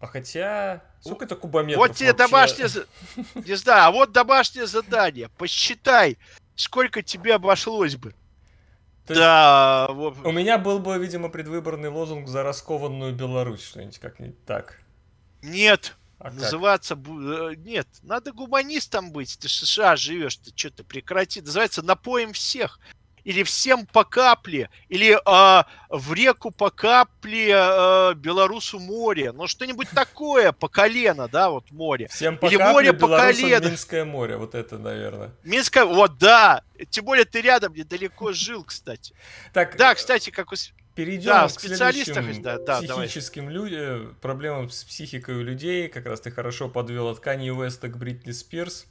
А хотя, сколько это кубометров Вот тебе домашнее, не знаю, а вот домашнее задание. Посчитай, сколько тебе обошлось бы. То да. Есть, у меня был бы, видимо, предвыборный лозунг за раскованную Беларусь, что-нибудь как-нибудь так. Нет, а Называться... Как? Э, нет, надо гуманистом быть. Ты в США живешь, ты что-то прекрати. Называется «Напоим всех». Или всем по капле, или э, в реку по капле э, Белорусу море. Ну, что-нибудь такое по колено, да, вот море. Всем по или капле море по колено. Минское море, вот это, наверное. Минское, вот, да. Тем более ты рядом недалеко жил, кстати. Так, да, кстати, как у Перейдем да, к следующим да, да, психическим людям, проблемам с психикой у людей. Как раз ты хорошо подвел от Кани Уэста к Бритни Спирс.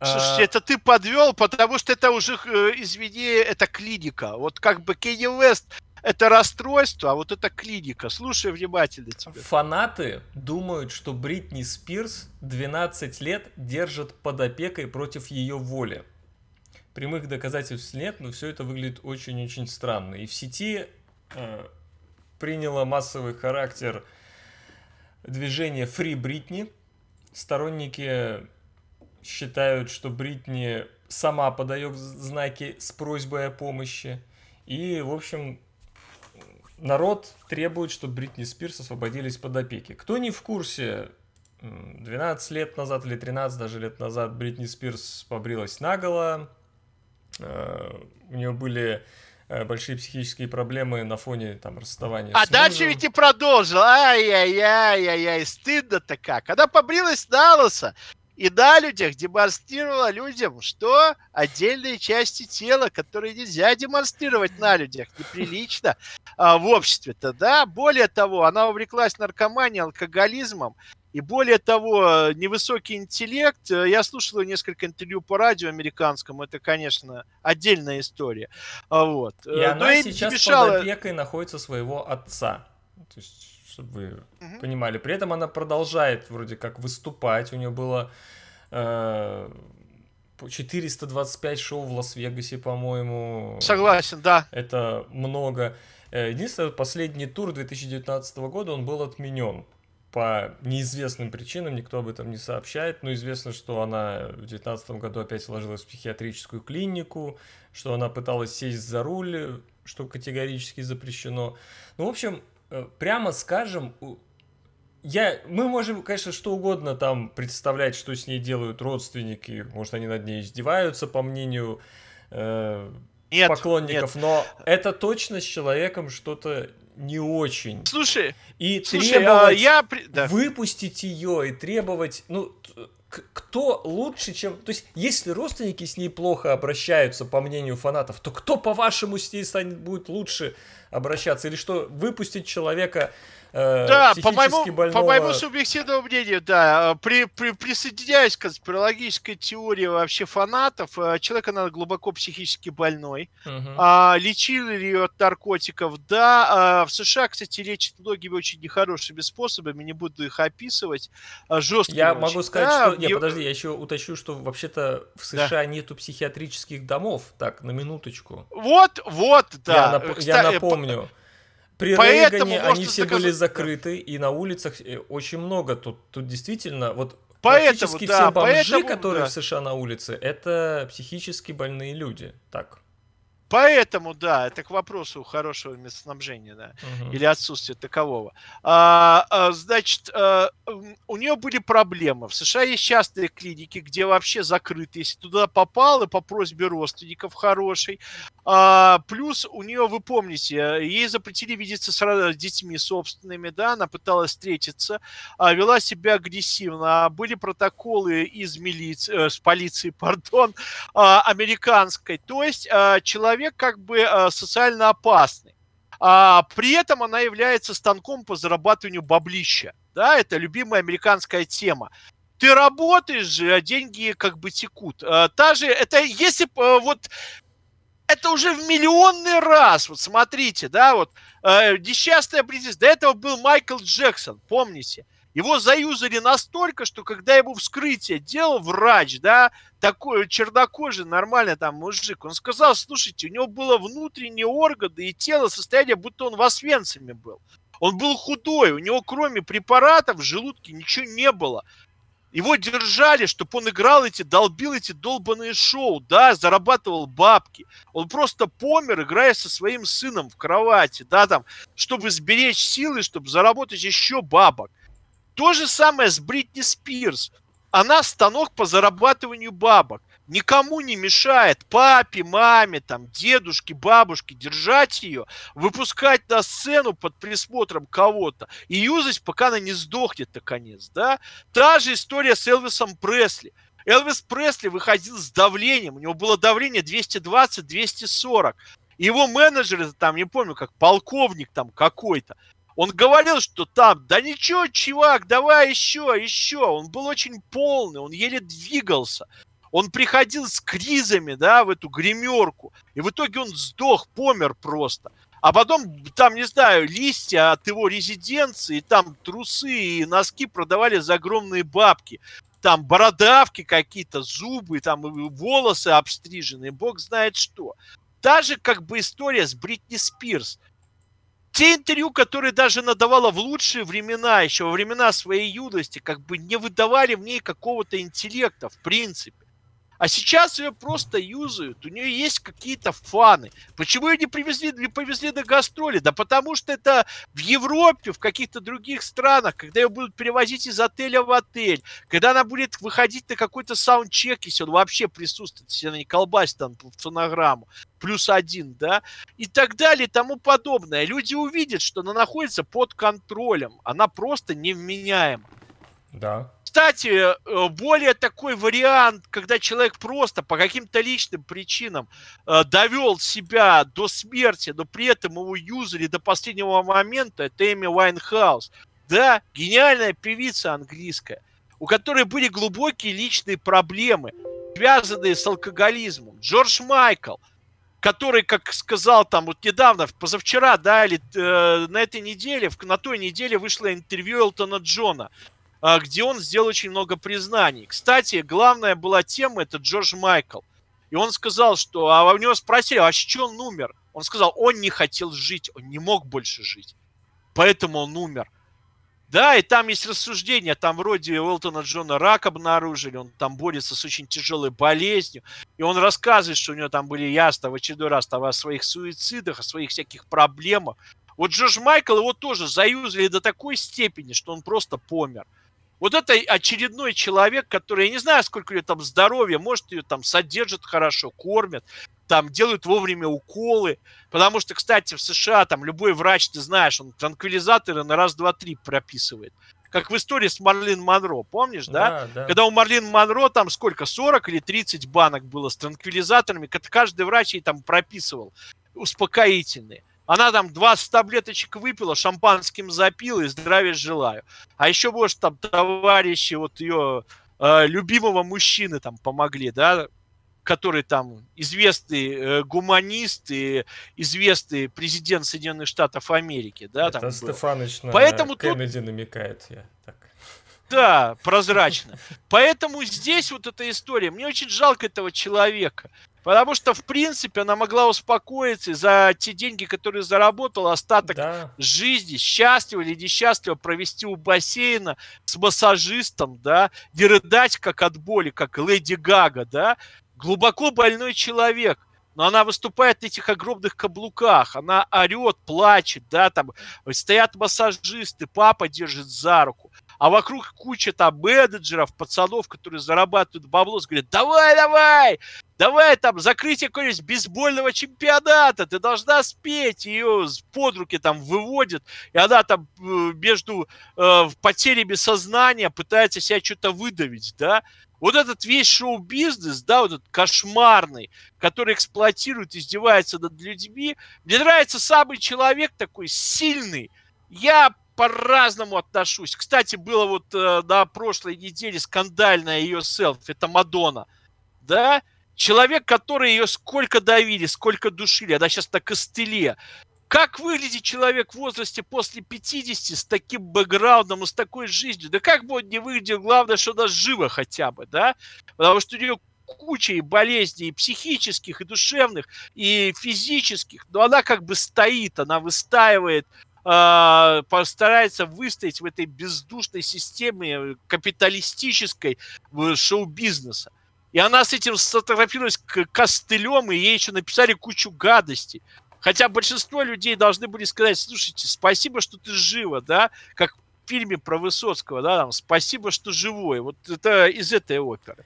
Слушайте, а... это ты подвел, потому что это уже, э, извини, это клиника. Вот как бы Кенни Уэст это расстройство, а вот это клиника. Слушай внимательно тебя. Фанаты думают, что Бритни Спирс 12 лет держат под опекой против ее воли прямых доказательств нет, но все это выглядит очень-очень странно. И в сети э, приняло массовый характер движение Free Britney. Сторонники считают, что Бритни сама подает знаки с просьбой о помощи. И, в общем, народ требует, чтобы Бритни Спирс освободились под опеки. Кто не в курсе, 12 лет назад или 13 даже лет назад Бритни Спирс побрилась наголо, у нее были э, большие психические проблемы на фоне там расставания. А дальше ведь и продолжил. Ай-яй-яй-яй-яй, стыдно-то как. Когда побрилась на лысо и на людях демонстрировала людям, что отдельные части тела, которые нельзя демонстрировать на людях, неприлично а, в обществе-то, да. Более того, она увлеклась наркоманией, алкоголизмом, и более того, невысокий интеллект. Э, я слушал несколько интервью по радио американскому. Это, конечно, отдельная история. А вот. И э, Но она сейчас мешала... под опекой находится своего отца. То есть, чтобы вы угу. понимали. При этом она продолжает вроде как выступать. У нее было э, 425 шоу в Лас-Вегасе, по-моему. Согласен, да. Это много. Э, единственное, последний тур 2019 года, он был отменен по неизвестным причинам, никто об этом не сообщает, но известно, что она в 2019 году опять вложилась в психиатрическую клинику, что она пыталась сесть за руль, что категорически запрещено. Ну, в общем, э, прямо скажем, я, мы можем, конечно, что угодно там представлять, что с ней делают родственники, может, они над ней издеваются, по мнению э, нет, поклонников, нет. но это точно с человеком что-то не очень. Слушай, и слушай, а требовать а я... да. выпустить ее и требовать, ну, кто лучше, чем... То есть, если родственники с ней плохо обращаются, по мнению фанатов, то кто, по-вашему, с ней станет, будет лучше обращаться? Или что, выпустить человека э, да, по моему, больного... по моему субъективному мнению, да, при, при, присоединяюсь к конспирологической теории вообще фанатов, э, человека надо глубоко психически больной, угу. а, лечили ли ее от наркотиков, да, а, в США, кстати, лечат многими очень нехорошими способами, не буду их описывать, а, жесткими Я очень. могу сказать, да, что... Не, подожди, я еще уточню, что вообще-то в США да. нету психиатрических домов, так, на минуточку. Вот, вот, да. Я, нап... Кстати, я напомню. При Поэтому Рейгане они все доказать... были закрыты, и на улицах э, очень много. Тут, тут действительно, вот поэтому, практически да, все бомжи, поэтому, которые да. в США на улице, это психически больные люди. Так. Поэтому, да, это к вопросу хорошего местоснабжения, да, угу. или отсутствия такового. А, а, значит, а, у нее были проблемы. В США есть частные клиники, где вообще закрыты. Если туда попал и по просьбе родственников хороший. А, плюс у нее, вы помните, ей запретили видеться с детьми собственными, да, она пыталась встретиться, а, вела себя агрессивно. А были протоколы из милиции, э, с полиции, *laughs* пардон, а, американской. То есть а, человек человек как бы э, социально опасный. А при этом она является станком по зарабатыванию баблища. Да, это любимая американская тема. Ты работаешь же, а деньги как бы текут. А, та же, это если э, вот это уже в миллионный раз. Вот смотрите, да, вот э, несчастная близость. До этого был Майкл Джексон, помните? Его заюзали настолько, что когда ему вскрытие делал врач, да, такой чернокожий, нормальный там мужик, он сказал, слушайте, у него было внутренние органы и тело, состояние, будто он в Освенциме был. Он был худой, у него кроме препаратов в желудке ничего не было. Его держали, чтобы он играл эти, долбил эти долбанные шоу, да, зарабатывал бабки. Он просто помер, играя со своим сыном в кровати, да, там, чтобы сберечь силы, чтобы заработать еще бабок. То же самое с Бритни Спирс. Она станок по зарабатыванию бабок. Никому не мешает папе, маме, там, дедушке, бабушке держать ее, выпускать на сцену под присмотром кого-то и юзать, пока она не сдохнет наконец, да? Та же история с Элвисом Пресли. Элвис Пресли выходил с давлением, у него было давление 220-240. Его менеджер, там, не помню, как полковник там какой-то, он говорил, что там, да ничего, чувак, давай еще, еще. Он был очень полный, он еле двигался. Он приходил с кризами, да, в эту гримерку. И в итоге он сдох, помер просто. А потом, там, не знаю, листья от его резиденции, там трусы и носки продавали за огромные бабки. Там бородавки какие-то, зубы, там волосы обстриженные, бог знает что. Та же как бы история с Бритни Спирс. Те интервью, которые даже надавала в лучшие времена, еще во времена своей юности, как бы не выдавали в ней какого-то интеллекта, в принципе. А сейчас ее просто юзают, у нее есть какие-то фаны. Почему ее не привезли, не повезли на гастроли? Да потому что это в Европе, в каких-то других странах, когда ее будут перевозить из отеля в отель, когда она будет выходить на какой-то саундчек, если он вообще присутствует, если она не колбасит там в фонограмму, плюс один, да, и так далее и тому подобное. Люди увидят, что она находится под контролем, она просто невменяема. Да кстати, э, более такой вариант, когда человек просто по каким-то личным причинам э, довел себя до смерти, но при этом его юзали до последнего момента, это Эми Уайнхаус. Да, гениальная певица английская, у которой были глубокие личные проблемы, связанные с алкоголизмом. Джордж Майкл, который, как сказал там вот недавно, позавчера, да, или э, на этой неделе, на той неделе вышло интервью Элтона Джона, где он сделал очень много признаний. Кстати, главная была тема, это Джордж Майкл. И он сказал, что... А у него спросили, а с чего он умер? Он сказал, он не хотел жить, он не мог больше жить. Поэтому он умер. Да, и там есть рассуждения, там вроде Уэлтона Джона рак обнаружили, он там борется с очень тяжелой болезнью, и он рассказывает, что у него там были ясно в очередной раз там, о своих суицидах, о своих всяких проблемах. Вот Джордж Майкл его тоже заюзали до такой степени, что он просто помер. Вот это очередной человек, который, я не знаю, сколько у нее там здоровья, может, ее там содержат хорошо, кормят, там делают вовремя уколы. Потому что, кстати, в США там любой врач, ты знаешь, он транквилизаторы на раз, два, три прописывает. Как в истории с Марлин Монро, помнишь, да? да? да. Когда у Марлин Монро там сколько, 40 или 30 банок было с транквилизаторами, каждый врач ей там прописывал успокоительные. Она там 20 таблеточек выпила, шампанским запила и здравия желаю. А еще, может, там товарищи вот ее э, любимого мужчины там помогли, да, который там известный э, гуманист и известный президент Соединенных Штатов Америки, да, Это там Стефаныч на Поэтому Кеннеди тут... намекает, я так. Да, прозрачно. Поэтому здесь вот эта история. Мне очень жалко этого человека. Потому что, в принципе, она могла успокоиться за те деньги, которые заработала, остаток да. жизни, счастливо или несчастливо провести у бассейна с массажистом, да, не рыдать как от боли, как Леди Гага, да. Глубоко больной человек но она выступает на этих огромных каблуках, она орет, плачет, да, там стоят массажисты, папа держит за руку а вокруг куча там менеджеров, пацанов, которые зарабатывают бабло, говорят, давай, давай, давай там закрытие какого-нибудь бейсбольного чемпионата, ты должна спеть, ее под руки там выводят, и она там э, между э, потерями сознания пытается себя что-то выдавить, да, Вот этот весь шоу-бизнес, да, вот этот кошмарный, который эксплуатирует, издевается над людьми. Мне нравится самый человек такой сильный. Я по-разному отношусь. Кстати, было вот э, на прошлой неделе скандальная ее селфи, это Мадонна, да, человек, который ее сколько давили, сколько душили, она сейчас на костыле. Как выглядит человек в возрасте после 50 с таким бэкграундом и с такой жизнью? Да как бы он не выглядел, главное, что она жива хотя бы, да? Потому что у нее куча и болезней, и психических, и душевных, и физических, но она как бы стоит, она выстаивает, э, постарается выстоять в этой бездушной системе капиталистической шоу-бизнеса. И она с этим сфотографировалась костылем, и ей еще написали кучу гадостей. Хотя большинство людей должны были сказать, слушайте, спасибо, что ты жива, да, как в фильме про Высоцкого, да, там, спасибо, что живой. Вот это из этой оперы.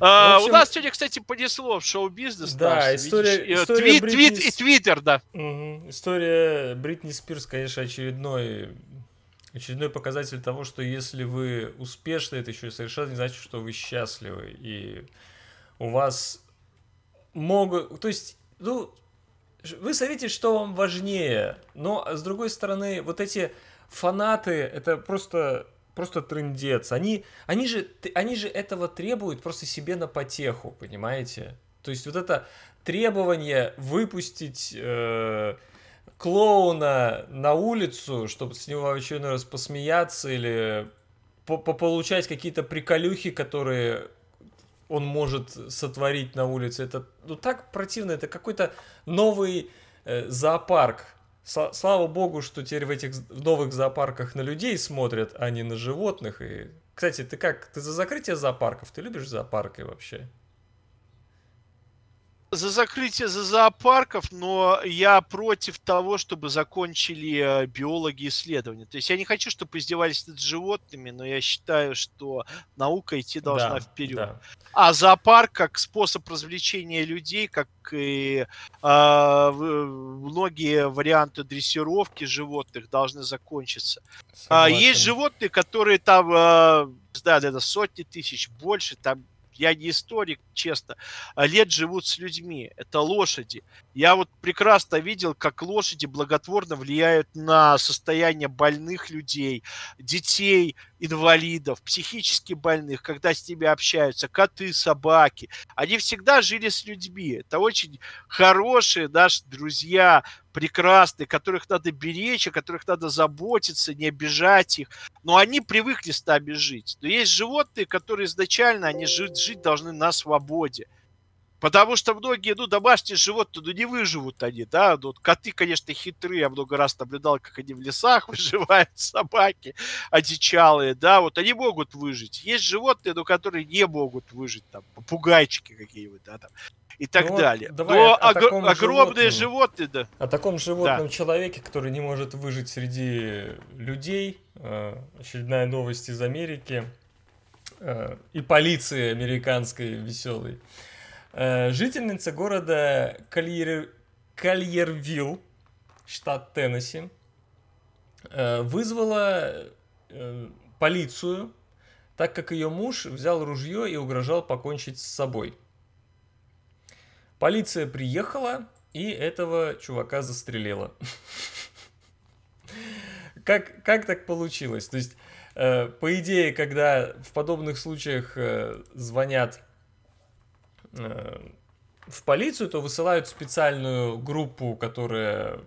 А, общем, у нас сегодня, кстати, понесло в шоу-бизнес. Да, там, история, видишь, история твит, Бритни... твит и твиттер, да. Угу. История Бритни Спирс, конечно, очередной очередной показатель того, что если вы успешны, это еще совершенно не значит, что вы счастливы. И у вас могут... То есть, ну, вы советуете, что вам важнее, но с другой стороны, вот эти фанаты, это просто просто трендец. Они, они, же, они же этого требуют просто себе на потеху, понимаете? То есть вот это требование выпустить э, клоуна на улицу, чтобы с него в очередной раз посмеяться или получать какие-то приколюхи, которые он может сотворить на улице. Это ну, так противно, это какой-то новый э, зоопарк. Слава богу, что теперь в этих новых зоопарках на людей смотрят, а не на животных. И, кстати, ты как, ты за закрытие зоопарков? Ты любишь зоопарки вообще? За закрытие за зоопарков, но я против того, чтобы закончили э, биологи исследования. То есть я не хочу, чтобы издевались над животными, но я считаю, что наука идти должна да, вперед. Да. А зоопарк как способ развлечения людей, как и э, многие варианты дрессировки животных должны закончиться. А Согласен. есть животные, которые там, э, да, это сотни тысяч, больше, там я не историк, честно, а лет живут с людьми. Это лошади. Я вот прекрасно видел, как лошади благотворно влияют на состояние больных людей, детей, инвалидов, психически больных, когда с ними общаются, коты, собаки. Они всегда жили с людьми. Это очень хорошие наши друзья, прекрасные, которых надо беречь, о которых надо заботиться, не обижать их. Но они привыкли с нами жить. Но есть животные, которые изначально они жить, жить должны на свободе. Потому что многие, ну, домашние животные, ну, не выживут они, да. Ну, коты, конечно, хитрые. Я много раз наблюдал, как они в лесах *laughs* выживают, собаки одичалые, да. Вот они могут выжить. Есть животные, но которые не могут выжить, там, попугайчики какие-нибудь, да, там, и так ну, далее. Давай но о, о, огромные животные, да. О таком животном да. человеке, который не может выжить среди людей. Э, очередная новость из Америки. Э, и полиции американской веселой. Э, жительница города Кольер... Кольервилл, штат Теннесси, э, вызвала э, полицию, так как ее муж взял ружье и угрожал покончить с собой. Полиция приехала и этого чувака застрелила. *laughs* Как, как так получилось? То есть, по идее, когда в подобных случаях звонят в полицию, то высылают специальную группу, которая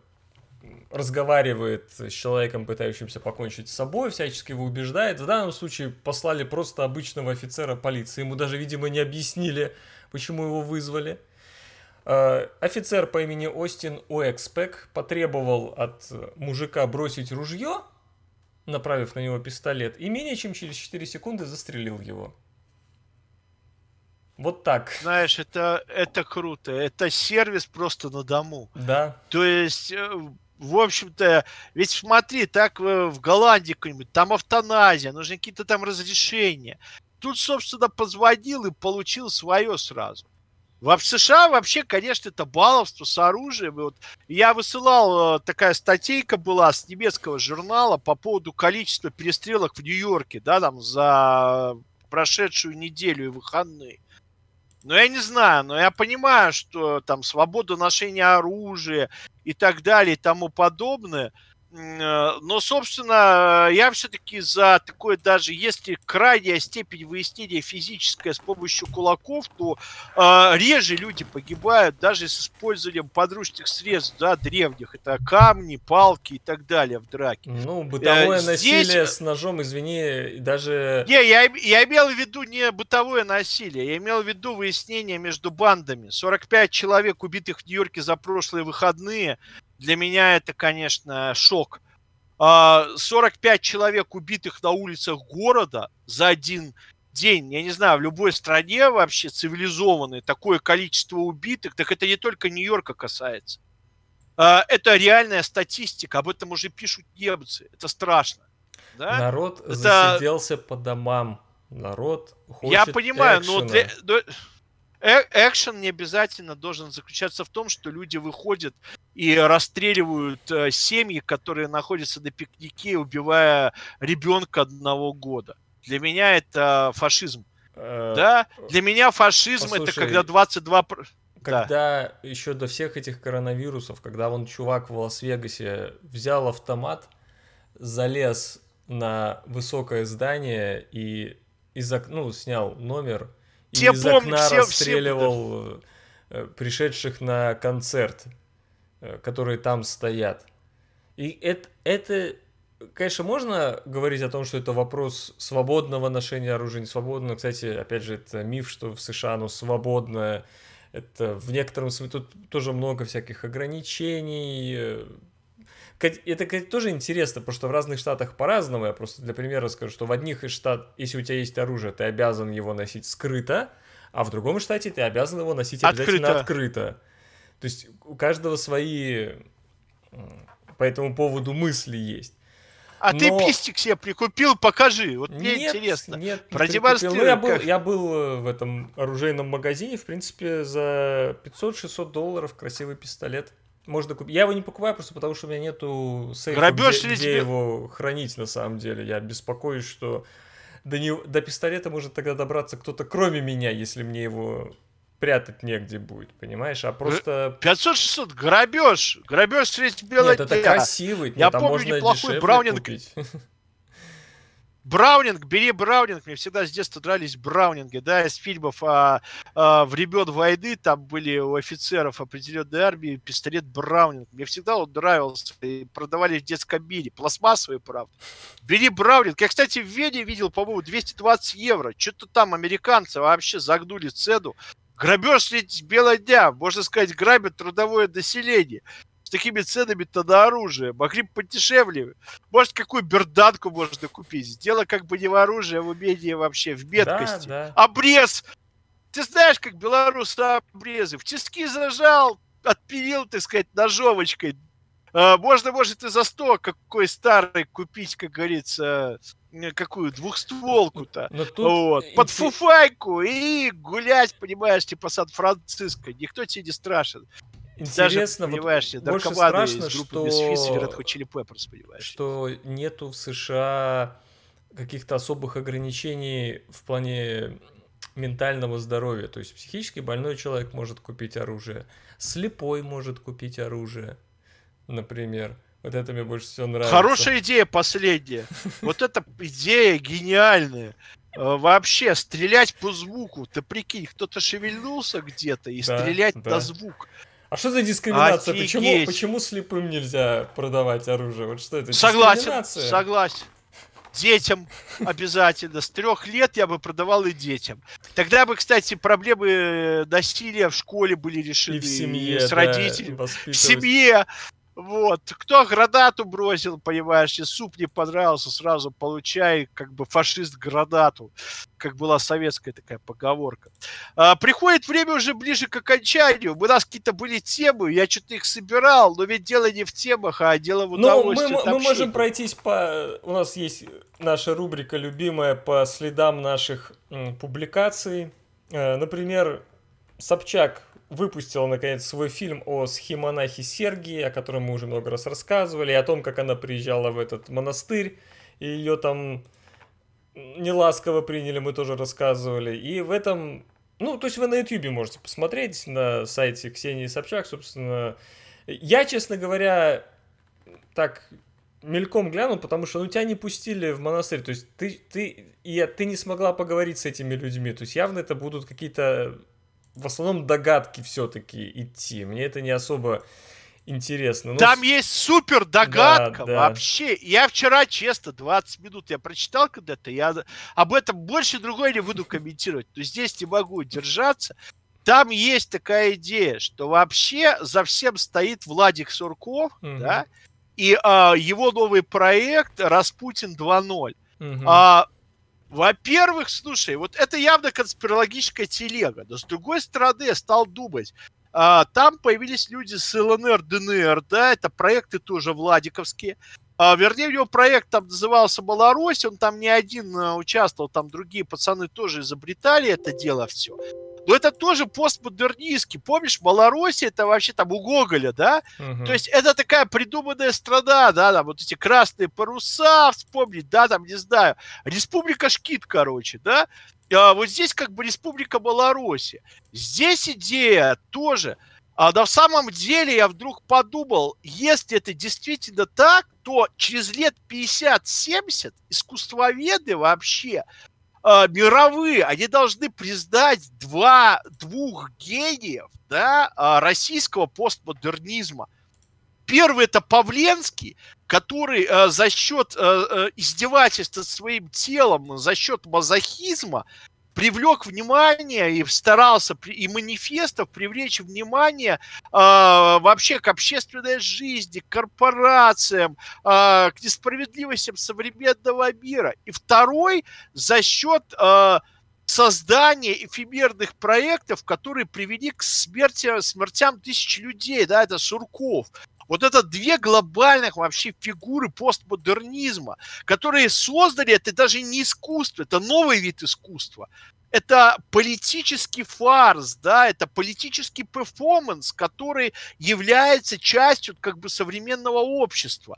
разговаривает с человеком, пытающимся покончить с собой, всячески его убеждает. В данном случае послали просто обычного офицера полиции. Ему даже, видимо, не объяснили, почему его вызвали. Э, офицер по имени Остин Уэкспек потребовал от мужика бросить ружье, направив на него пистолет, и менее чем через 4 секунды застрелил его. Вот так. Знаешь, это, это круто. Это сервис просто на дому. Да. То есть, э, в общем-то, ведь смотри, так в Голландии какой-нибудь, там автоназия, нужны какие-то там разрешения. Тут, собственно, позвонил и получил свое сразу. В США вообще, конечно, это баловство с оружием. вот я высылал, э, такая статейка была с немецкого журнала по поводу количества перестрелок в Нью-Йорке, да, там за прошедшую неделю и выходные. Но я не знаю, но я понимаю, что там свобода ношения оружия и так далее и тому подобное – но, собственно, я все-таки за такое, даже если крайняя степень выяснения физическая с помощью кулаков, то э, реже люди погибают даже с использованием подручных средств, да, древних. Это камни, палки и так далее в драке. Ну, бытовое э, насилие здесь... с ножом, извини, даже... Не, я, я имел в виду не бытовое насилие, я имел в виду выяснение между бандами. 45 человек, убитых в Нью-Йорке за прошлые выходные, для меня это, конечно, шок. 45 а, человек, убитых на улицах города за один день, я не знаю, в любой стране вообще цивилизованной такое количество убитых, так это не только Нью-Йорка касается. А, это реальная статистика, об этом уже пишут немцы, это страшно. Да? Народ это... засиделся по домам, народ хочет Я понимаю, экшена. но для... Э, экшен не обязательно должен заключаться в том, что люди выходят и расстреливают э, семьи, которые находятся на пикнике, убивая ребенка одного года. Для меня это фашизм. Э, да? Для меня фашизм Послушай, это когда 22... Когда да. еще до всех этих коронавирусов, когда вон чувак в Лас-Вегасе взял автомат, залез на высокое здание и из ок... ну, снял номер те из помню, окна все, расстреливал все... Э, пришедших на концерт, э, которые там стоят. И это, это, конечно, можно говорить о том, что это вопрос свободного ношения оружия, не свободного. Кстати, опять же, это миф, что в США оно свободное. Это в некотором смысле тут тоже много всяких ограничений, э, это кстати, тоже интересно, потому что в разных штатах по-разному. Я просто для примера скажу, что в одних из штат, если у тебя есть оружие, ты обязан его носить скрыто, а в другом штате ты обязан его носить обязательно открыто. открыто. То есть у каждого свои по этому поводу мысли есть. А Но... ты пистик себе прикупил, покажи. Вот мне нет, интересно. Нет, Продемонстрируй. Ну, я был, я был э, в этом оружейном магазине, в принципе, за 500-600 долларов красивый пистолет можно купить. Я его не покупаю просто потому, что у меня нету сейфа, Грабеж где, где тебе... его хранить на самом деле. Я беспокоюсь, что до, не... до пистолета может тогда добраться кто-то кроме меня, если мне его прятать негде будет, понимаешь? А просто... 500-600, грабеж! Грабеж средь бела Нет, это красивый. Я помню неплохой браунинг. *laughs* Браунинг, бери Браунинг. Мне всегда с детства дрались Браунинги, да, из фильмов а, а, «Времен войны», там были у офицеров определенной армии пистолет Браунинг. Мне всегда он нравился. И продавали в детском мире. Пластмассовый, правда. Бери Браунинг. Я, кстати, в Вене видел, по-моему, 220 евро. Что-то там американцы вообще загнули цену. Грабеж средь бела дня. Можно сказать, грабят трудовое население такими ценами-то на оружие. Могли бы подешевле. Может, какую берданку можно купить. Дело как бы не в оружии, а в умении вообще, в меткости. Да, да. Обрез! Ты знаешь, как белорусы обрезы. В тиски зажал, отпилил, так сказать, ножовочкой. А, можно, может, и за сто какой старый купить, как говорится, какую двухстволку-то. Вот. Под фуфайку и гулять, понимаешь, типа Сан-Франциско. Никто тебе не страшен. Интересно, Даже, понимаешь, вот больше страшно, из группы что... Peppers, понимаешь. Что нету в США каких-то особых ограничений в плане ментального здоровья. То есть психически больной человек может купить оружие, слепой может купить оружие, например. Вот это мне больше всего нравится. Хорошая идея последняя. *laughs* Вот эта идея гениальная. Э, вообще, стрелять по звуку. Ты прикинь, кто-то шевельнулся где-то и стрелять на звук. А что за дискриминация? Почему, почему слепым нельзя продавать оружие? Вот что это? Согласен, согласен. Детям обязательно. С трех лет я бы продавал и детям. Тогда бы, кстати, проблемы насилия в школе были решены. И в семье, с родителями. Да, в семье. Вот. Кто гранату бросил, понимаешь, и суп не понравился, сразу получай, как бы, фашист гранату. Как была советская такая поговорка. А, приходит время уже ближе к окончанию. У нас какие-то были темы, я что-то их собирал, но ведь дело не в темах, а дело в удовольствии. Ну, мы, мы можем пройтись по... У нас есть наша рубрика любимая по следам наших м, публикаций. Э, например, Собчак выпустила, наконец, свой фильм о схемонахе Сергии, о котором мы уже много раз рассказывали, о том, как она приезжала в этот монастырь, и ее там неласково приняли, мы тоже рассказывали. И в этом... Ну, то есть вы на YouTube можете посмотреть, на сайте Ксении Собчак, собственно. Я, честно говоря, так мельком глянул, потому что ну, тебя не пустили в монастырь. То есть ты, ты, и ты не смогла поговорить с этими людьми. То есть явно это будут какие-то в основном догадки все-таки идти. Мне это не особо интересно. Ну, Там есть супер догадка да, да. вообще. Я вчера, честно, 20 минут я прочитал когда-то, я об этом больше другой не буду комментировать. Есть здесь не могу держаться. Там есть такая идея, что вообще за всем стоит Владик Сурков, угу. да, и а, его новый проект Распутин 2.0. Угу. А, во-первых, слушай, вот это явно конспирологическая телега. Но с другой стороны, я стал думать, а, там появились люди с ЛНР, ДНР, да, это проекты тоже владиковские. А, вернее, у него проект там назывался «Малорось», он там не один а, участвовал, там другие пацаны тоже изобретали это дело все. Но это тоже постмодернистский. Помнишь, Малороссия это вообще там у Гоголя, да? Угу. То есть это такая придуманная страна, да, там вот эти красные паруса вспомнить, да, там, не знаю, Республика Шкит, короче, да? А вот здесь как бы Республика Малороссия. Здесь идея тоже. А на самом деле я вдруг подумал, если это действительно так, то через лет 50-70 искусствоведы вообще э, мировые, они должны признать два, двух гениев да, э, российского постмодернизма. Первый это Павленский, который э, за счет э, издевательства своим телом, за счет мазохизма привлек внимание и старался и манифестов привлечь внимание э, вообще к общественной жизни, к корпорациям, э, к несправедливостям современного мира. И второй за счет э, создания эфемерных проектов, которые привели к смерти, смертям тысяч людей, да, это Сурков. Вот это две глобальных вообще фигуры постмодернизма, которые создали, это даже не искусство, это новый вид искусства. Это политический фарс, да, это политический перформанс, который является частью как бы современного общества.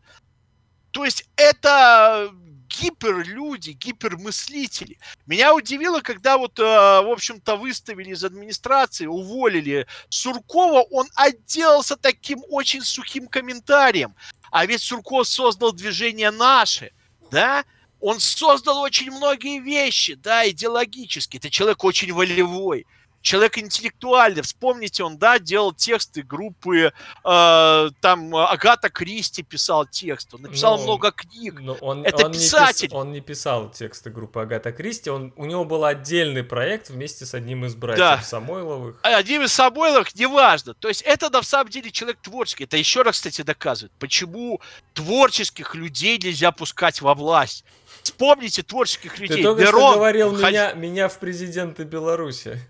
То есть это гиперлюди, гипермыслители. Меня удивило, когда вот, э, в общем-то, выставили из администрации, уволили Суркова, он отделался таким очень сухим комментарием. А ведь Сурков создал движение «Наши», да? Он создал очень многие вещи, да, идеологически. Это человек очень волевой человек интеллектуальный. Вспомните, он, да, делал тексты группы, э, там Агата Кристи писал текст, он написал ну, много книг. Но он, Это он писатель. Не пис, он не писал тексты группы Агата Кристи, он, у него был отдельный проект вместе с одним из братьев да. Самойловых. А, одним из Самойловых, неважно. То есть это на самом деле человек творческий. Это еще раз, кстати, доказывает, почему творческих людей нельзя пускать во власть. Вспомните творческих людей. Ты только Верон, что говорил меня, меня в президенты Беларуси.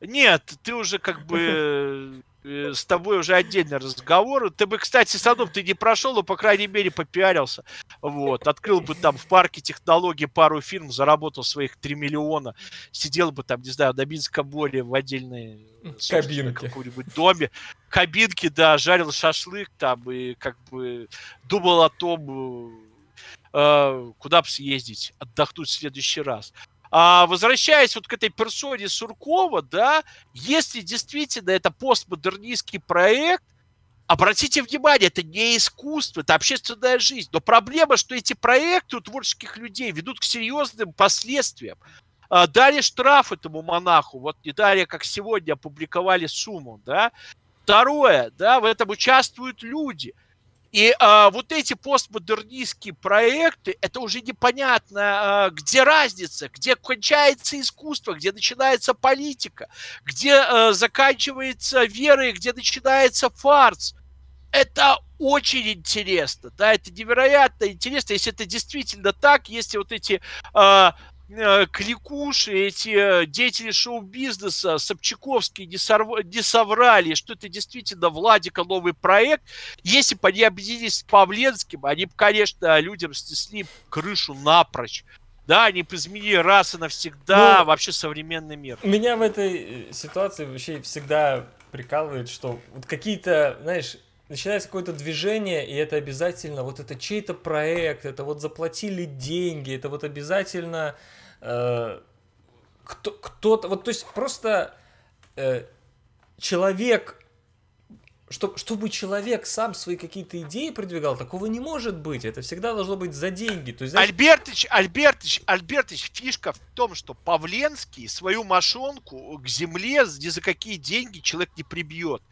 Нет, ты уже как бы э, с тобой уже отдельный разговор. Ты бы, кстати, садом ты не прошел, но, по крайней мере, попиарился. Вот. Открыл бы там в парке технологии пару фирм, заработал своих 3 миллиона, сидел бы там, не знаю, на Минском море в отдельной кабинке. каком-нибудь доме. Кабинки, да, жарил шашлык там и как бы думал о том, э, куда бы съездить, отдохнуть в следующий раз. А, возвращаясь вот к этой персоне Суркова, да, если действительно это постмодернистский проект, обратите внимание, это не искусство, это общественная жизнь. Но проблема, что эти проекты у творческих людей ведут к серьезным последствиям. А, дали штраф этому монаху, вот не дали, как сегодня опубликовали сумму, да. Второе, да, в этом участвуют люди – и а, вот эти постмодернистские проекты, это уже непонятно, а, где разница, где кончается искусство, где начинается политика, где а, заканчивается вера и где начинается фарс. Это очень интересно, да, это невероятно интересно, если это действительно так, если вот эти а, кликуши, эти э, деятели шоу-бизнеса, Собчаковские не, сорв... не соврали, что это действительно Владика новый проект. Если бы они объединились с Павленским, они бы, конечно, людям снесли крышу напрочь. Да, они бы изменили раз и навсегда ну, вообще современный мир. Меня в этой э, ситуации вообще всегда прикалывает, что вот какие-то, знаешь, начинается какое-то движение, и это обязательно, вот это чей-то проект, это вот заплатили деньги, это вот обязательно э, кто, кто-то, вот то есть просто э, человек что, чтобы человек сам свои какие-то идеи продвигал, такого не может быть. Это всегда должно быть за деньги. То есть, знаешь... Альбертыч, Альбертыч, Альбертыч, фишка в том, что Павленский свою мошонку к земле ни за какие деньги человек не прибьет.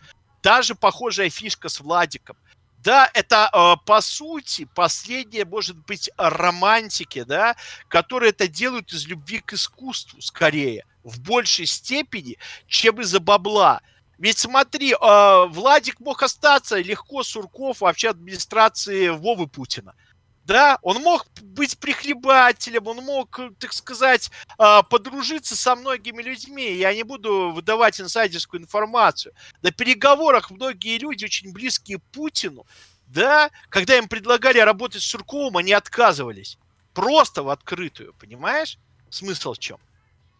Даже похожая фишка с Владиком. Да, это э, по сути последнее, может быть, романтики, да, которые это делают из любви к искусству скорее, в большей степени, чем из-за бабла. Ведь смотри, э, Владик мог остаться легко Сурков вообще администрации Вовы Путина. Да, он мог быть прихлебателем, он мог, так сказать, э, подружиться со многими людьми. Я не буду выдавать инсайдерскую информацию. На переговорах многие люди, очень близкие Путину, да, когда им предлагали работать с Сурковым, они отказывались. Просто в открытую, понимаешь? Смысл в чем?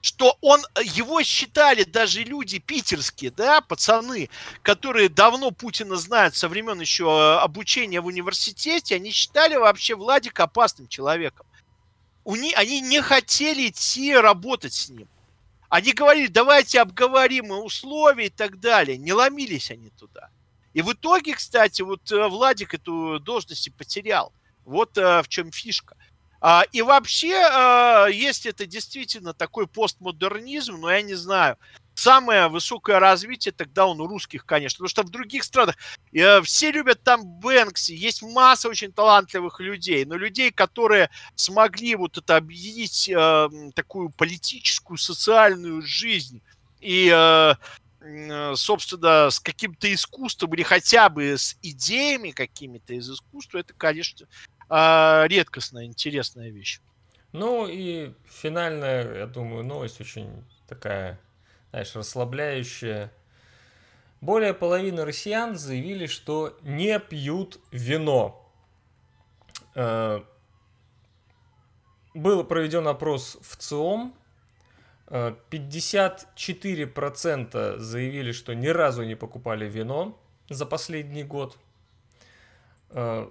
Что он, э, его считали даже люди питерские, да, пацаны, которые давно Путина знают со времен еще э, обучения в университете, они считали вообще Владика опасным человеком. У них, они не хотели идти работать с ним. Они говорили, давайте обговорим условия и так далее. Не ломились они туда. И в итоге, кстати, вот э, Владик эту должность и потерял. Вот в чем фишка. А, и вообще, а, если это действительно такой постмодернизм, но я не знаю, самое высокое развитие тогда он у русских, конечно, потому что в других странах э, все любят там Бэнкси, есть масса очень талантливых людей, но людей, которые смогли вот это объединить э, такую политическую, социальную жизнь и э, собственно, с каким-то искусством или хотя бы с идеями какими-то из искусства, это, конечно, а, редкостная, интересная вещь. Ну и финальная, я думаю, новость очень такая, знаешь, расслабляющая. Более половины россиян заявили, что не пьют вино. Э, был проведен опрос в ЦИОМ. 54% э, заявили, что ни разу не покупали вино за последний год. Э,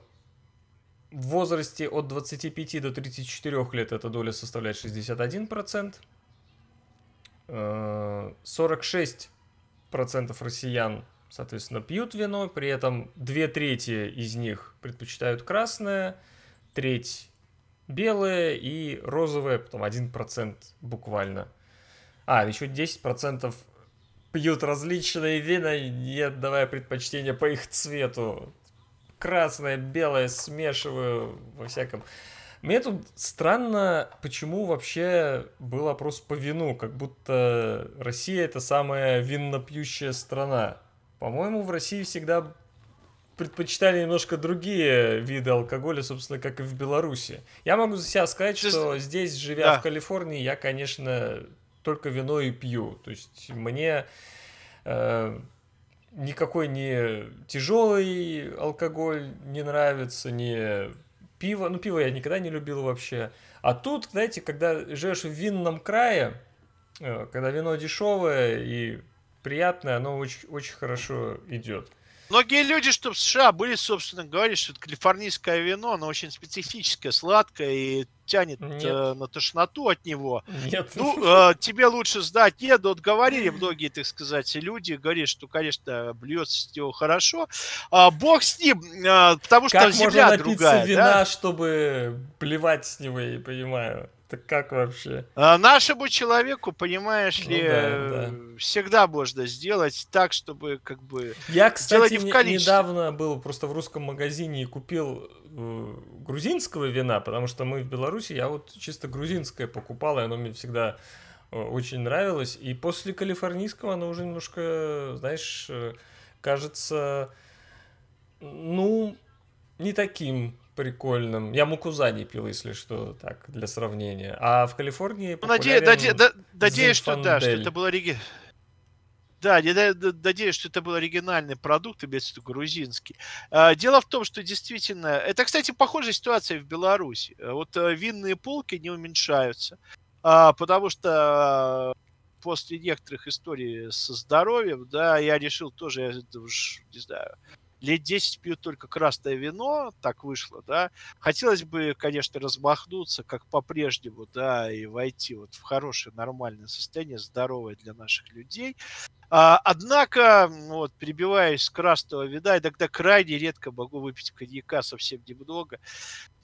в возрасте от 25 до 34 лет эта доля составляет 61%. 46% э, россиян, соответственно, пьют вино, при этом две трети из них предпочитают красное, треть белое и розовое, потом 1% буквально. А, еще 10% пьют различные вина, не отдавая предпочтение по их цвету красное, белое смешиваю во всяком. Мне тут странно, почему вообще был опрос по вину, как будто Россия это самая виннопьющая страна. По-моему, в России всегда предпочитали немножко другие виды алкоголя, собственно, как и в Беларуси. Я могу за себя сказать, что здесь, живя да. в Калифорнии, я, конечно, только вино и пью. То есть мне э, никакой не тяжелый алкоголь не нравится, не пиво. Ну, пиво я никогда не любил вообще. А тут, знаете, когда живешь в винном крае, э, когда вино дешевое и приятное, оно очень, очень хорошо идет. Многие люди, что в США были, собственно говоря, что это калифорнийское вино, оно очень специфическое, сладкое и тянет э, на тошноту от него. Нет. Ну, *laughs* э, тебе лучше сдать. Нет, вот говорили многие, так сказать, люди, говорят, что, конечно, блюется с него хорошо. А, бог с ним, э, потому что как земля можно другая. вина, да? чтобы плевать с него, я понимаю. Так как вообще? А нашему человеку, понимаешь ну, ли, да, да. всегда можно сделать так, чтобы как бы... Я, кстати, не недавно был просто в русском магазине и купил э, грузинского вина, потому что мы в Беларуси, я вот чисто грузинское покупал, и оно мне всегда э, очень нравилось. И после калифорнийского оно уже немножко, знаешь, э, кажется, ну, не таким прикольным. Я мукузани пил, если что, так, для сравнения. А в Калифорнии ну, наде, наде, Надеюсь, что да, что это был оригинал. Да, надеюсь, что это был оригинальный продукт, имеется в виду грузинский. А, дело в том, что действительно... Это, кстати, похожая ситуация в Беларуси. Вот э, винные полки не уменьшаются, а, потому что после некоторых историй со здоровьем, да, я решил тоже, я уж, не знаю, лет 10 пьют только красное вино, так вышло, да. Хотелось бы, конечно, размахнуться, как по-прежнему, да, и войти вот в хорошее, нормальное состояние, здоровое для наших людей. А, однако, вот, перебиваясь с красного вина, иногда крайне редко могу выпить коньяка, совсем немного.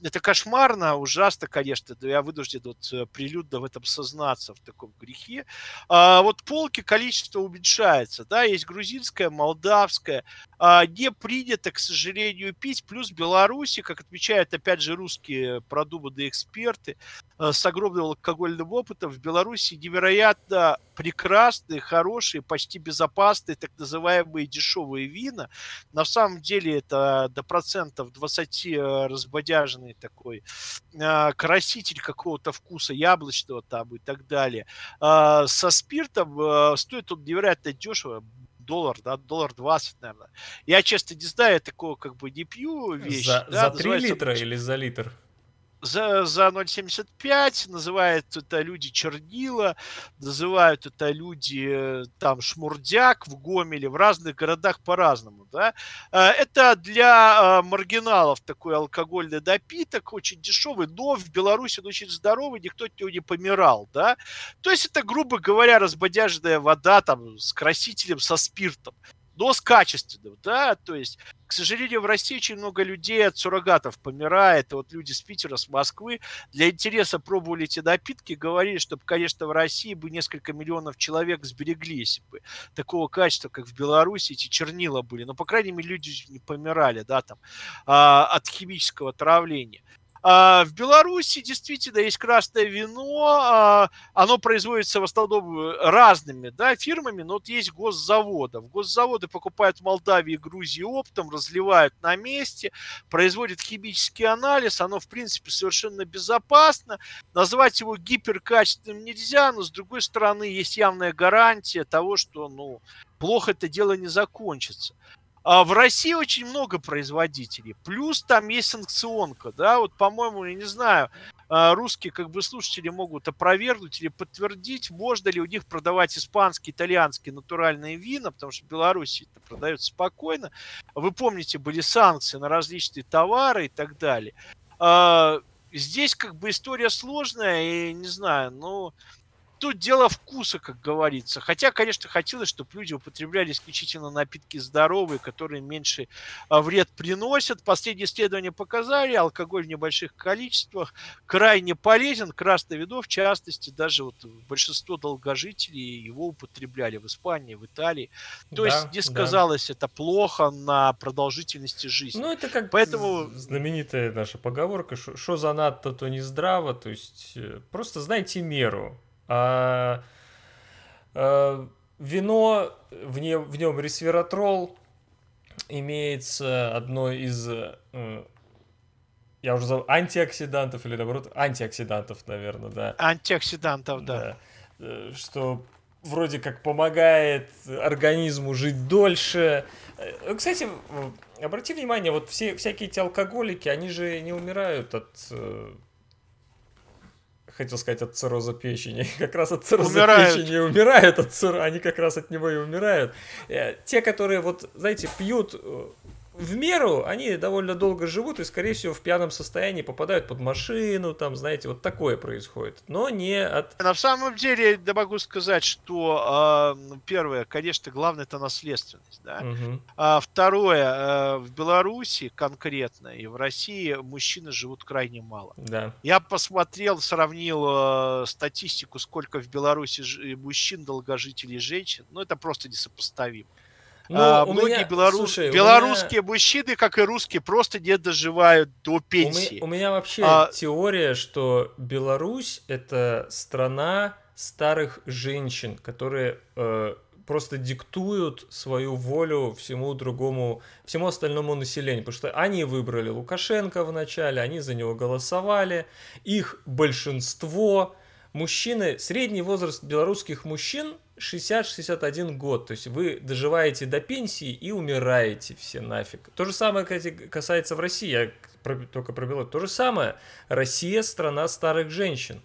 Это кошмарно, ужасно, конечно, но я вынужден вот э, прилюдно в этом сознаться, в таком грехе. А, вот полки количество уменьшается, да, есть грузинская, молдавская, а, не принято, к сожалению, пить, плюс Беларуси, как отмечают, опять же, русские продуманные эксперты, э, с огромным алкогольным опытом, в Беларуси невероятно прекрасные, хорошие, почти безопасные, так называемые дешевые вина. На самом деле это до процентов 20 э, разбодяженный такой э, краситель какого-то вкуса яблочного там и так далее. Со спиртом стоит он невероятно дешево, доллар, да, доллар 20, наверное. Я, честно, не знаю, я такого как бы не пью вещь. За, да, за 3 литра или за литр? За, за 0,75, называют это люди чернила, называют это люди там шмурдяк в Гомеле, в разных городах по-разному. Да? А, это для а, маргиналов такой алкогольный напиток, очень дешевый, но в Беларуси он очень здоровый, никто от него не помирал. Да? То есть это, грубо говоря, разбодяжная вода там, с красителем, со спиртом но с качественным, да, то есть, к сожалению, в России очень много людей от суррогатов помирает, вот люди с Питера, с Москвы для интереса пробовали эти напитки, говорили, чтобы, конечно, в России бы несколько миллионов человек сберегли, если бы. Такого качества, как в Беларуси, эти чернила были, но, по крайней мере, люди не помирали, да, там, а, от химического отравления. А, в Беларуси действительно есть красное вино, а, оно производится в основном разными да, фирмами, но вот есть госзаводы. Госзаводы покупают в Молдавии и Грузии оптом, разливают на месте, производят химический анализ, оно в принципе совершенно безопасно. Назвать его гиперкачественным нельзя, но с другой стороны есть явная гарантия того, что ну, плохо это дело не закончится. А в России очень много производителей. Плюс там есть санкционка, да, вот, по-моему, я не знаю, а, русские как бы слушатели могут опровергнуть или подтвердить, можно ли у них продавать испанские, итальянские натуральные вина, потому что в Беларуси это продается спокойно. Вы помните, были санкции на различные товары и так далее. А, здесь как бы история сложная, и не знаю, ну, тут дело вкуса, как говорится. Хотя, конечно, хотелось, чтобы люди употребляли исключительно напитки здоровые, которые меньше а, вред приносят. Последние исследования показали, алкоголь в небольших количествах крайне полезен. Красное вино, в частности, даже вот большинство долгожителей его употребляли в Испании, в Италии. То да, есть не сказалось да. это плохо на продолжительности жизни. Ну, это как Поэтому... знаменитая наша поговорка, что за надто, то не здраво. То есть э, просто знайте меру. А, а, вино, в, не, в нем ресвератрол, имеется одно из, э, я уже забыл, антиоксидантов или наоборот, антиоксидантов, наверное, да. Антиоксидантов, да. да. Э, что вроде как помогает организму жить дольше. Э, кстати, обрати внимание, вот все всякие эти алкоголики, они же не умирают от хотел сказать от цирроза печени. *laughs* Как раз от цирроза умирают. печени умирают от цирроза, они как раз от него и умирают. Э, те, которые вот, знаете, пьют э, в меру они довольно долго живут и, скорее всего, в пьяном состоянии попадают под машину, там, знаете, вот такое происходит. Но не от... На самом деле, да могу сказать, что э, первое, конечно, главное это наследственность, да. Угу. А второе, э, в Беларуси конкретно и в России мужчины живут крайне мало. Да. Я посмотрел, сравнил э, статистику, сколько в Беларуси мужчин, долгожителей, женщин, ну это просто несопоставимо. Ну, а, многие меня, белорус... слушай, белорусские меня... мужчины, как и русские, просто не доживают до пенсии. У меня, у меня вообще а... теория, что Беларусь это страна старых женщин, которые э, просто диктуют свою волю всему другому, всему остальному населению, потому что они выбрали Лукашенко в начале, они за него голосовали, их большинство мужчины, средний возраст белорусских мужчин 60-61 год. То есть вы доживаете до пенсии и умираете все нафиг. То же самое, кстати, касается в России. Я только про Беларусь. То же самое. Россия – страна старых женщин.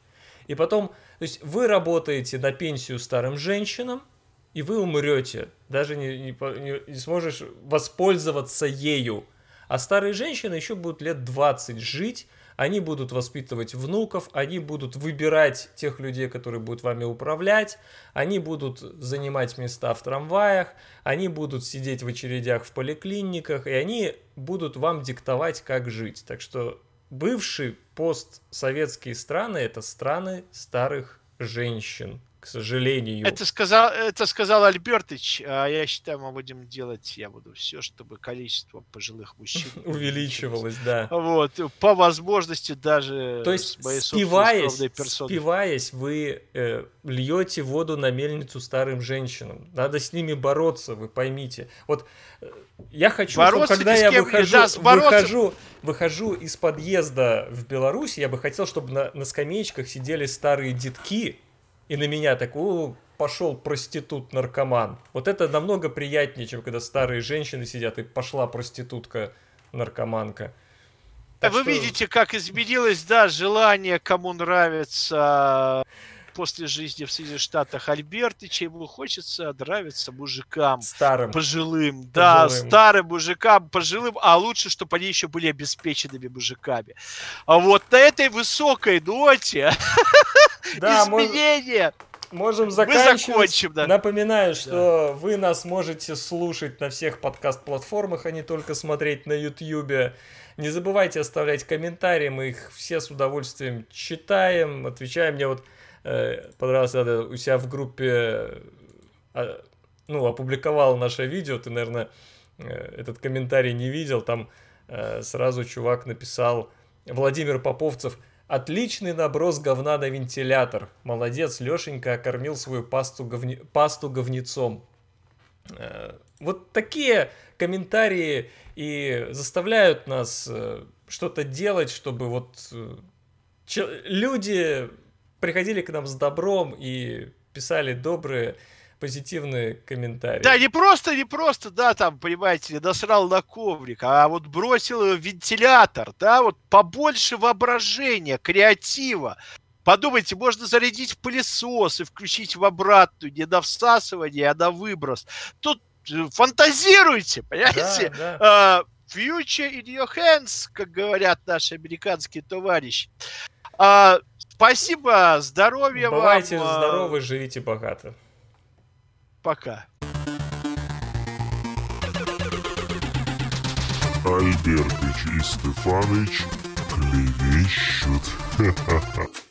И потом, то есть вы работаете на пенсию старым женщинам, и вы умрете, даже не, не, не сможешь воспользоваться ею. А старые женщины еще будут лет 20 жить, они будут воспитывать внуков, они будут выбирать тех людей, которые будут вами управлять, они будут занимать места в трамваях, они будут сидеть в очередях в поликлиниках, и они будут вам диктовать, как жить. Так что бывшие постсоветские страны – это страны старых женщин к сожалению. Это сказал, это сказал Альбертыч, а я считаю, мы будем делать, я буду все, чтобы количество пожилых мужчин *laughs* увеличивалось, да. Вот, по возможности даже То есть, спиваясь, спиваясь, вы э, льете воду на мельницу старым женщинам. Надо с ними бороться, вы поймите. Вот э, я хочу, бороться чтобы, когда я выхожу, да, выхожу, выхожу из подъезда в Беларусь, я бы хотел, чтобы на, на скамеечках сидели старые детки, и на меня такой, пошел проститут-наркоман. Вот это намного приятнее, чем когда старые женщины сидят и пошла проститутка-наркоманка. Так Вы что... видите, как изменилось, да, желание, кому нравится после жизни в Соединенных Штатах Альбертыча, ему хочется нравиться мужикам. Старым. Пожилым. пожилым. Да, старым мужикам, пожилым, а лучше, чтобы они еще были обеспеченными мужиками. А вот на этой высокой ноте *laughs* да, изменения... Можем заканчивать. Мы закончим, да. Напоминаю, что да. вы нас можете слушать на всех подкаст-платформах, а не только смотреть на YouTube. Не забывайте оставлять комментарии, мы их все с удовольствием читаем, отвечаем. Мне вот понравилось, когда у себя в группе э, ну, опубликовал наше видео, ты, наверное, э, этот комментарий не видел, там э, сразу чувак написал, Владимир Поповцев – Отличный наброс говна на вентилятор. Молодец, Лешенька окормил свою пасту, говни... пасту говнецом. Э, вот такие комментарии и заставляют нас э, что-то делать, чтобы вот э, люди приходили к нам с добром и писали добрые позитивные комментарии. Да, не просто, не просто, да, там, понимаете, насрал на коврик, а вот бросил вентилятор, да, вот побольше воображения, креатива. Подумайте, можно зарядить пылесос и включить в обратную, не на всасывание, а на выброс. Тут э, фантазируйте, понимаете? Да, да. Uh, future in your hands, как говорят наши американские товарищи. Спасибо, здоровья Бывайте вам. Бывайте здоровы, живите богато. Пока. Альбертыч и Стефаныч клевещут. Ха-ха-ха. *laughs*